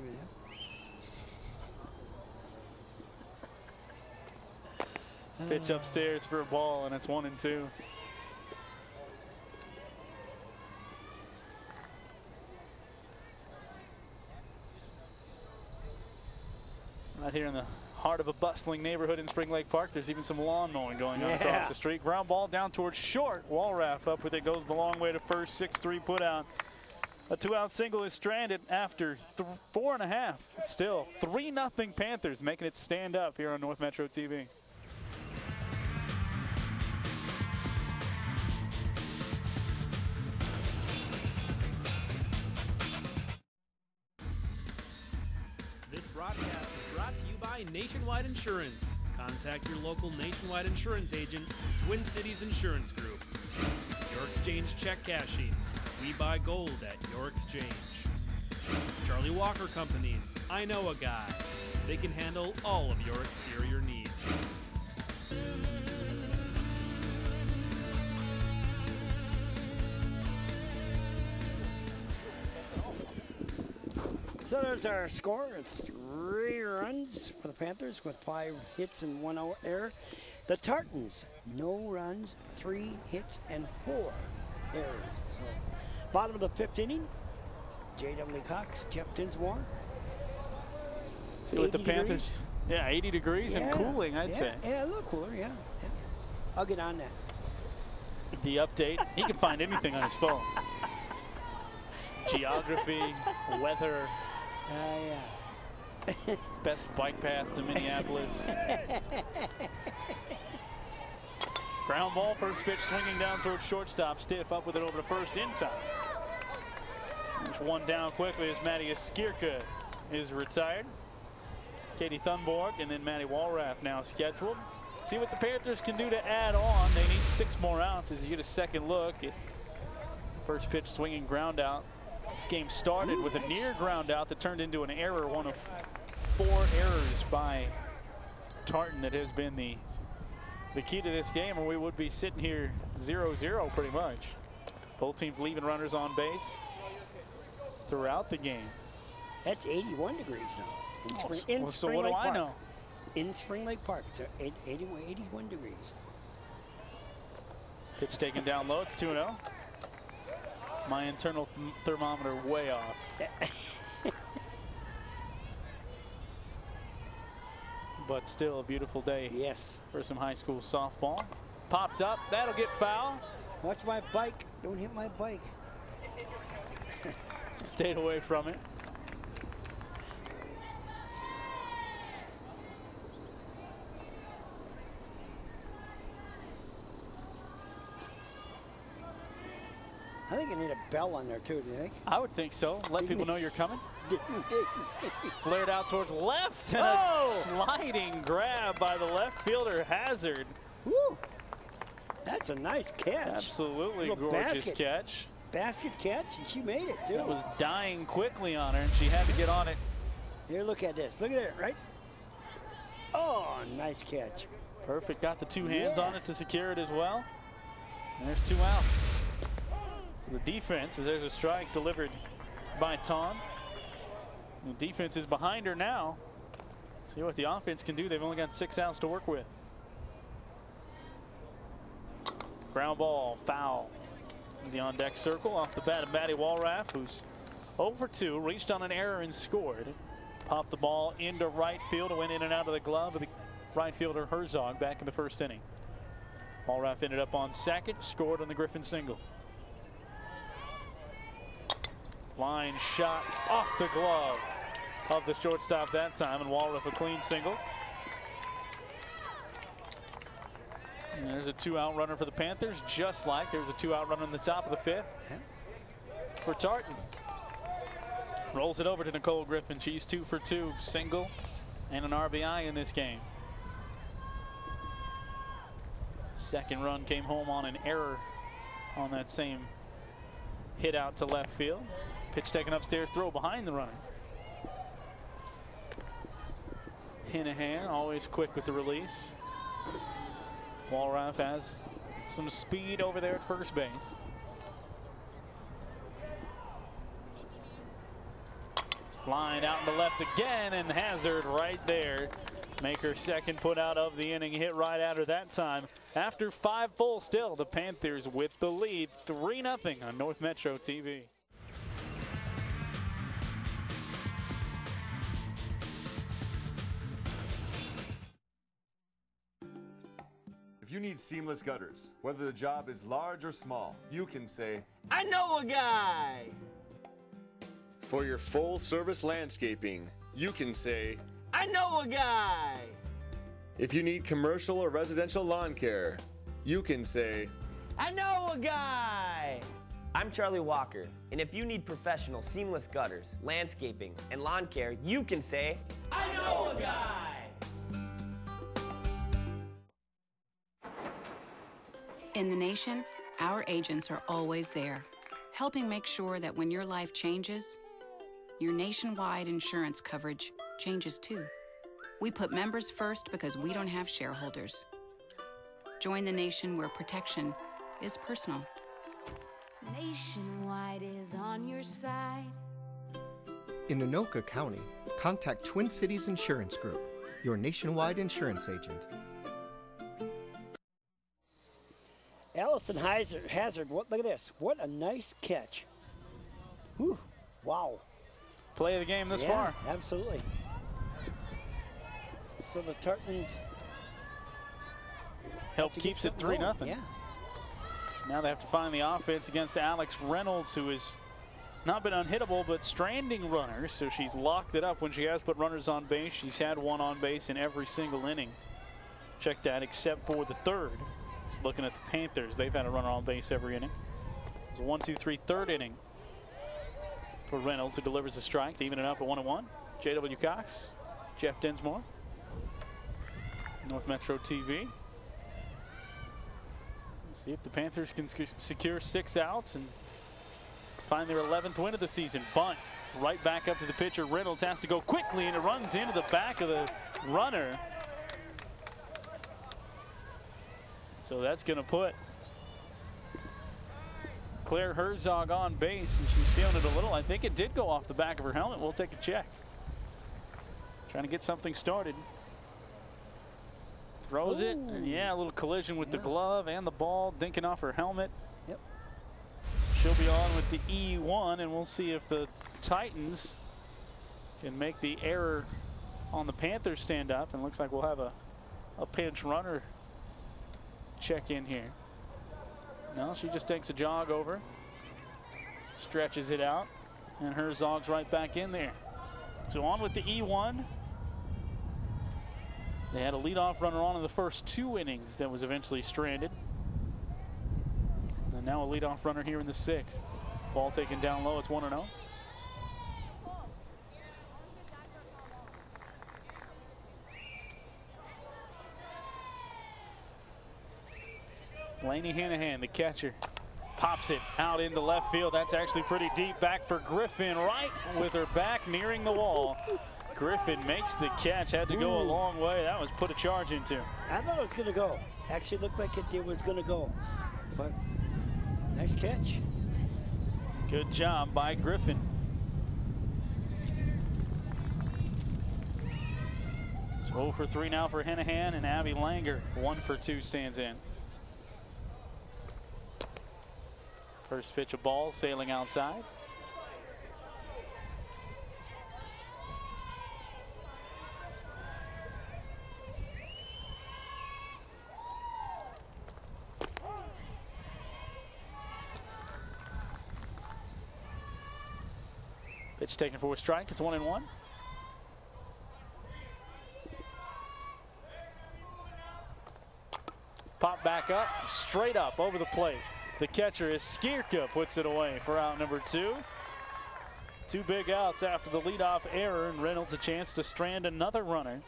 there. Pitch upstairs for a ball, and it's 1 and 2. Right here in the heart of a bustling neighborhood in Spring Lake Park, there's even some lawn mowing going on Yeah. across the street. Ground ball down towards short. Walraff up with it goes the long way to first. 6-3 put out. A two-out single is stranded after th four and a half. It's still 3 nothing Panthers making it stand up here on North Metro TV. Insurance. Contact your local Nationwide Insurance agent, Twin Cities Insurance Group. Your Exchange Check Cashing. We buy gold at your exchange. Charlie Walker Companies. I know a guy. They can handle all of your exterior needs. So there's our score. Three runs for the Panthers with five hits and one error. The Tartans, no runs, three hits and four errors. So bottom of the fifth inning, J.W. Cox, Jeff Dinsmore. See what the 80 degrees. Panthers. Yeah, 80 degrees and cooling, I'd yeah, say. Yeah, a little cooler, yeah. yeah. I'll get on that. The update. He can find anything on his phone. [laughs] Geography, weather, Uh, yeah. [laughs] best bike path to Minneapolis. [laughs] Ground ball, first pitch swinging down towards shortstop. Stiff up with it over to first in time. One down quickly as Matty Skirka is retired. Katie Thunborg and then Matty Walraff now scheduled. See what the Panthers can do to add on. They need six more outs as you get a second look. First pitch swinging ground out. This game started with a near ground out that turned into an error, one of four errors by Tartan that has been the the key to this game, or we would be sitting here 0-0 pretty much. Both teams leaving runners on base throughout the game. That's 81 degrees now. In Spring, so- in well, so Spring what do Lake I Park. know? In Spring Lake Park, it's a eight- 81, 81 degrees. Pitch taken down low, it's 2-0. My internal th thermometer way off. [laughs] but still a beautiful day. Yes. For some high school softball. Popped up. That'll get foul. Watch my bike. Don't hit my bike. Stayed away from it. I think you need a bell on there too, do you think? I would think so. Let people know you're coming. [laughs] Flared out towards left and Oh! a sliding grab by the left fielder Hazard. Woo! That's a nice catch. Absolutely gorgeous basket. catch. Basket catch, and she made it too. It was dying quickly on her, and she had to get on it. Here, look at this. Look at it, right? Oh, nice catch. Perfect. Got the two hands Yeah. on it to secure it as well. And there's two outs. The defense is there's a strike delivered by Ton. The defense is behind her now. See what the offense can do. They've only got six outs to work with. Ground ball, foul. The on deck circle off the bat of Maddie Walraff, who's over two, reached on an error and scored. Popped the ball into right field, went in and out of the glove of the right fielder Herzog back in the first inning. Walraff ended up on second, scored on the Griffin single. Line shot off the glove of the shortstop that time, and Walraff a clean single. And there's a two-out runner for the Panthers, just like there's a two-out runner in the top of the fifth for Tartan. Rolls it over to Nicole Griffin. She's two for two, single and an RBI in this game. Second run came home on an error on that same hit out to left field. Pitch taken upstairs, throw behind the runner. Hinahan always quick with the release. Walraff has some speed over there at first base. Line out in the left again, and Hazard right there. Make her second put out of the inning, hit right at her that time. After five full still, the Panthers with the lead, 3 0 on North Metro TV. Need seamless gutters, whether the job is large or small, you can say, I know a guy. For your full service landscaping, you can say, I know a guy. If you need commercial or residential lawn care, you can say, I know a guy. I'm Charlie Walker, and if you need professional seamless gutters, landscaping, and lawn care, you can say, I know a guy. In the nation, our agents are always there, helping make sure that when your life changes, your nationwide insurance coverage changes too. We put members first because we don't have shareholders. Join the nation where protection is personal. Nationwide is on your side. In Anoka County, contact Twin Cities Insurance Group, your nationwide insurance agent. Allison Hazard, Hazard what, look at this. What a nice catch. Whew, wow. Play of the game this yeah, far. Absolutely. So the Tartans Help keeps it 3 going, 0. Yeah. Now they have to find the offense against Alex Reynolds, who has not been unhittable, but stranding runners. So she's locked it up when she has put runners on base. She's had one on base in every single inning. Check that, except for the third. Just looking at the Panthers, they've had a runner on base every inning. It's a one, two, three, third inning for Reynolds, who delivers a strike to even it up at one and one. J.W. Cox, Jeff Dinsmore, North Metro TV. See if the Panthers can secure six outs and find their 11th win of the season. Bunt right back up to the pitcher. Reynolds has to go quickly and it runs into the back of the runner. So that's going to put Claire Herzog on base and she's feeling it a little. I think it did go off the back of her helmet. We'll take a check. Trying to get something started. Throws it, and yeah, a little collision with the glove and the ball, dinking off her helmet. Yep. So she'll be on with the E1, and we'll see if the Titans can make the error on the Panthers stand up, and looks like we'll have a, a pinch runner check in here. No, she just takes a jog over, stretches it out, and Herzog's right back in there. So on with the E1. They had a leadoff runner on in the first two innings that was eventually stranded. And now a leadoff runner here in the sixth. Ball taken down low, it's 1 Laney Hanahan, the catcher, pops it out into left field. That's actually pretty deep back for Griffin, right with her back nearing the wall. Griffin makes the catch, had to go a long way. That was put a charge into. I thought it was going to go. Actually looked like it, was going to go. But nice catch. Good job by Griffin. So 0 for 3 now for Henahan and Abby Langer. 1 for 2 stands in. First pitch of ball sailing outside. Pitch taken for a strike. It's one and one. Pop back up, straight up over the plate. The catcher is Skirka, puts it away for out number two. Two big outs after the leadoff error, and Reynolds a chance to strand another runner.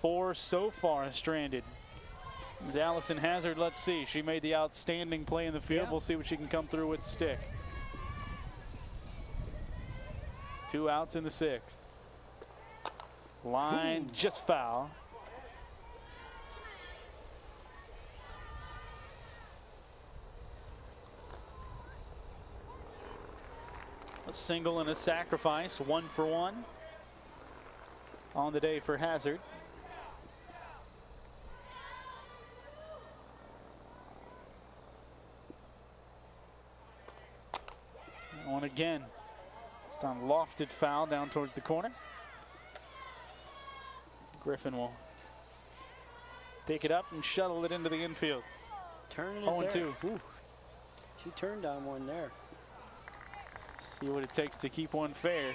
Four so far stranded. As Allison Hazard, let's see. She made the outstanding play in the field. Yeah. We'll see what she can come through with the stick. Two outs in the sixth. Line just foul. A single and a sacrifice, one for one on the day for Hazard. That One again. It's on lofted foul down towards the corner. Griffin will pick it up and shuttle it into the infield. Turning it 0 there. 2. Ooh. She turned on one there. See what it takes to keep one fair.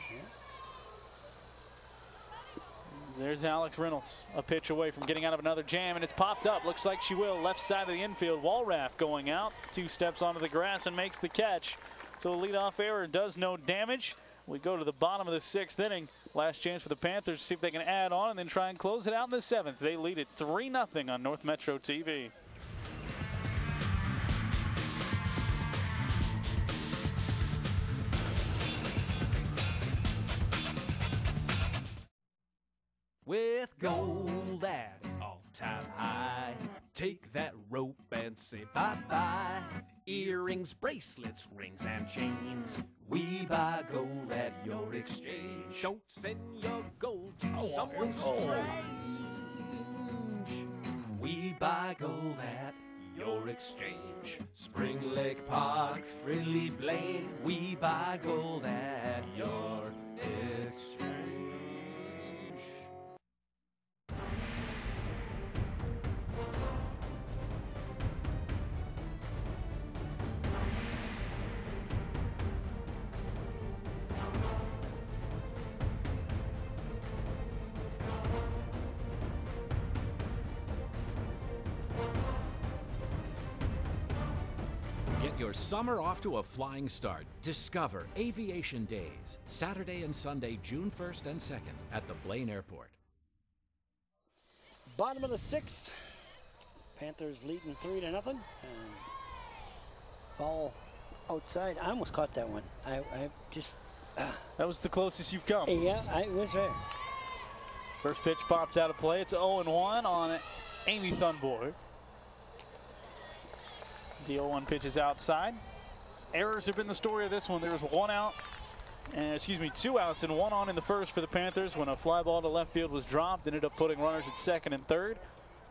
There's Alex Reynolds, a pitch away from getting out of another jam, and it's popped up. Looks like she will. Left side of the infield. Walraff going out. Two steps onto the grass and makes the catch. So a leadoff error does no damage. We go to the bottom of the sixth inning. Last chance for the Panthers to see if they can add on and then try and close it out in the seventh. They lead it 3 0 on North Metro TV. Gold at all time high. Take that rope and say bye bye. Earrings, bracelets, rings, and chains. We buy gold at your exchange. Don't send your gold to someone strange. We buy gold at your exchange. Spring Lake Park, Fridley Blaine. We buy gold at your exchange. Summer off to a flying start. Discover Aviation Days, Saturday and Sunday, June 1st and 2nd at the Blaine Airport. Bottom of the sixth. Panthers leading three to nothing. And fall outside. I almost caught that one. I, I just. Ah. That was the closest you've come. Yeah, I was there. First pitch popped out of play. It's 0 1 on Amy Thunborg. The 0 1 pitch is outside. Errors have been the story of this one. There was one out, and excuse me, two outs and one on in the first for the Panthers when a fly ball to left field was dropped. Ended up putting runners at second and third.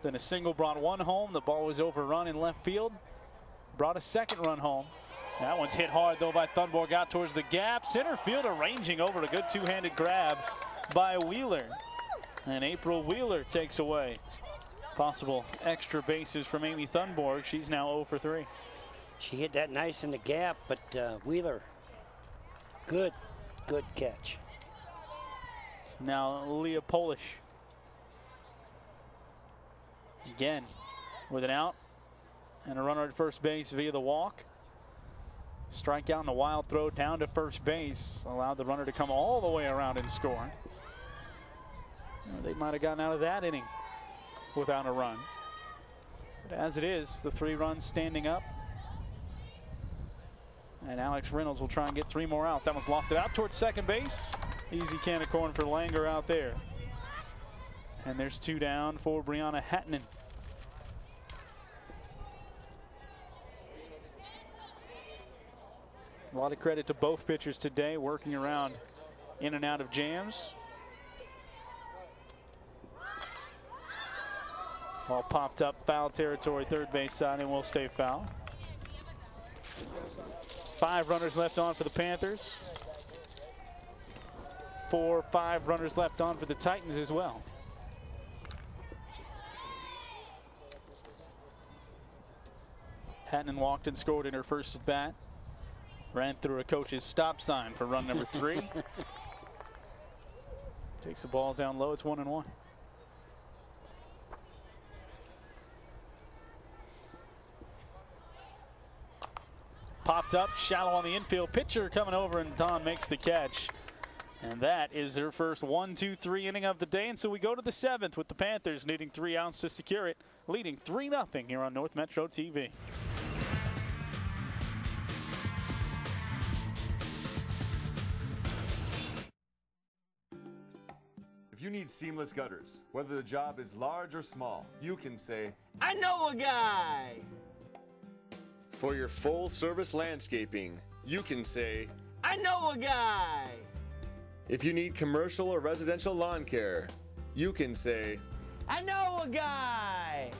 Then a single brought one home. The ball was overrun in left field. Brought a second run home. That one's hit hard though by Thunborg out towards the gap. Center field arranging over a good two-handed grab by Wheeler. And April Wheeler takes away possible extra bases from Amy Thunborg. She's now 0 for 3. She hit that nice in the gap, but uh, Wheeler, good, good catch. So now Leah Polish. Again, with an out and a runner at first base via the walk. Strikeout and a wild throw down to first base allowed the runner to come all the way around and score. They might have gotten out of that inning without a run. But as it is, the three runs standing up. And Alex Reynolds will try and get three more outs. That one's lofted out towards second base. Easy can of corn for Langer out there. And there's two down for Brianna Hattinen. A lot of credit to both pitchers today, working around in and out of jams. Ball popped up, foul territory, third base side, and will stay foul. Five runners left on for the Panthers. Four, five runners left on for the Titans as well. Hatton walked and scored in her first at bat. Ran through a coach's stop sign for run number three. [laughs] Takes the ball down low. It's one and one. Popped up, shallow on the infield. Pitcher coming over, and Ton makes the catch. And that is her first one, two, three inning of the day. And so we go to the seventh with the Panthers needing three outs to secure it, leading 3 0 here on North Metro TV. If you need seamless gutters, whether the job is large or small, you can say, I know a guy. For your full service landscaping, you can say, I know a guy. If you need commercial or residential lawn care, you can say, I know a guy.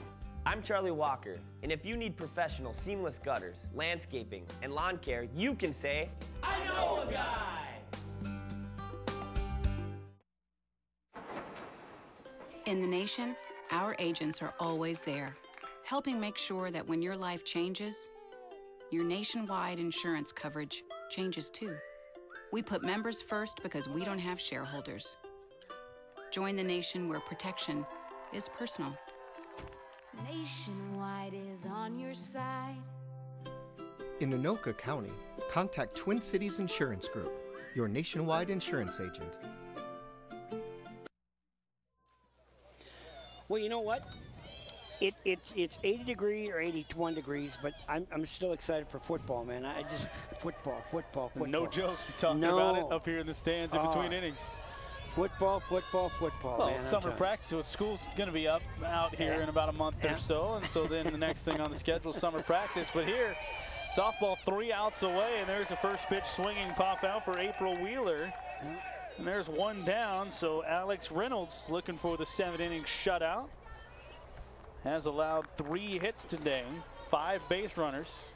I'm Charlie Walker, and if you need professional seamless gutters, landscaping, and lawn care, you can say, I know a guy. In the nation, our agents are always there, helping make sure that when your life changes, your nationwide insurance coverage changes too. We put members first because we don't have shareholders. Join the nation where protection is personal. Nationwide is on your side. In Anoka County, contact Twin Cities Insurance Group, your nationwide insurance agent. Well, you know what? It, it's it's 80 degrees or 81 degrees, but I'm, I'm still excited for football, man. I just football, football, football. No joke. You talking no. about it up here in the stands in Oh. between innings. Football, football, football. Well, man, summer practice, so school's going to be up out here Yeah. in about a month Yeah. or so, and so then the next thing on the schedule summer [laughs] practice. But here, softball three outs away, and there's a first pitch swinging pop out for April Wheeler. And there's one down, so Alex Reynolds looking for the seven inning shutout. Has allowed three hits today, five base runners.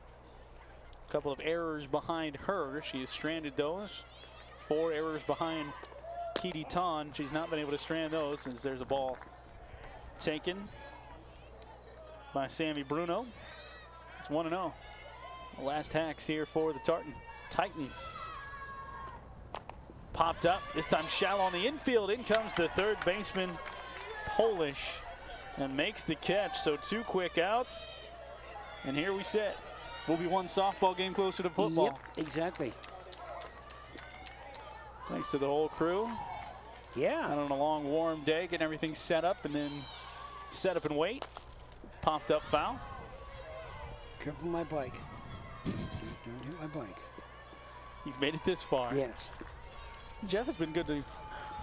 A couple of errors behind her. She has stranded those. Four errors behind Keedy Ton. She's not been able to strand those since there's a ball taken by Sammy Bruno. It's 1 0. The last hacks here for the Tartan Titans. Popped up, this time shallow on the infield. In comes the third baseman, Polish, and makes the catch. So two quick outs. And here we sit. We'll be one softball game closer to football. Yep, exactly. Thanks to the whole crew. Yeah. Out on a long, warm day, getting everything set up and then set up and wait. Popped up foul. Careful my bike. Don't hit my bike. You've made it this far. Yes. Jeff, it's been good to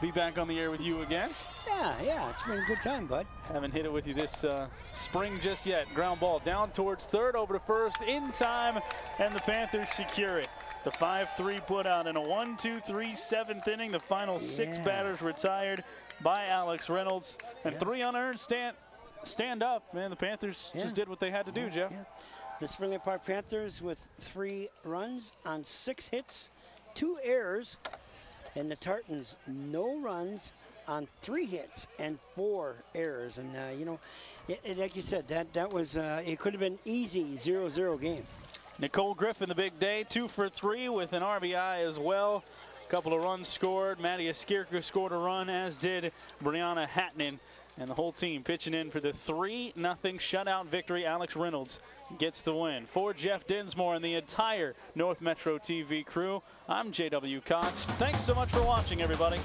be back on the air with you again. Yeah, yeah, it's been a good time, bud. Haven't hit it with you this uh, spring just yet. Ground ball down towards third, over to first, in time, and the Panthers secure it. The 5-3 put out in a 1-2-3 seventh inning. The final six batters retired by Alex Reynolds. And three unearned stand, stand up. Man, the Panthers Yeah. just did what they had to do, Jeff. the Spring Lake Park Panthers with three runs on six hits, two errors, and the Tartans no runs on three hits and four errors. And uh, you know, it, it, like you said, that that was uh, it could have been easy 0-0 game. Nicole Griffin, the big day, two for three with an RBI as well. A couple of runs scored. Maddie Skirka scored a run, as did Brianna Hatton. And the whole team pitching in for the 3 0 shutout victory. Alex Reynolds gets the win. For Jeff Dinsmore and the entire North Metro TV crew, I'm JW Cox. Thanks so much for watching, everybody.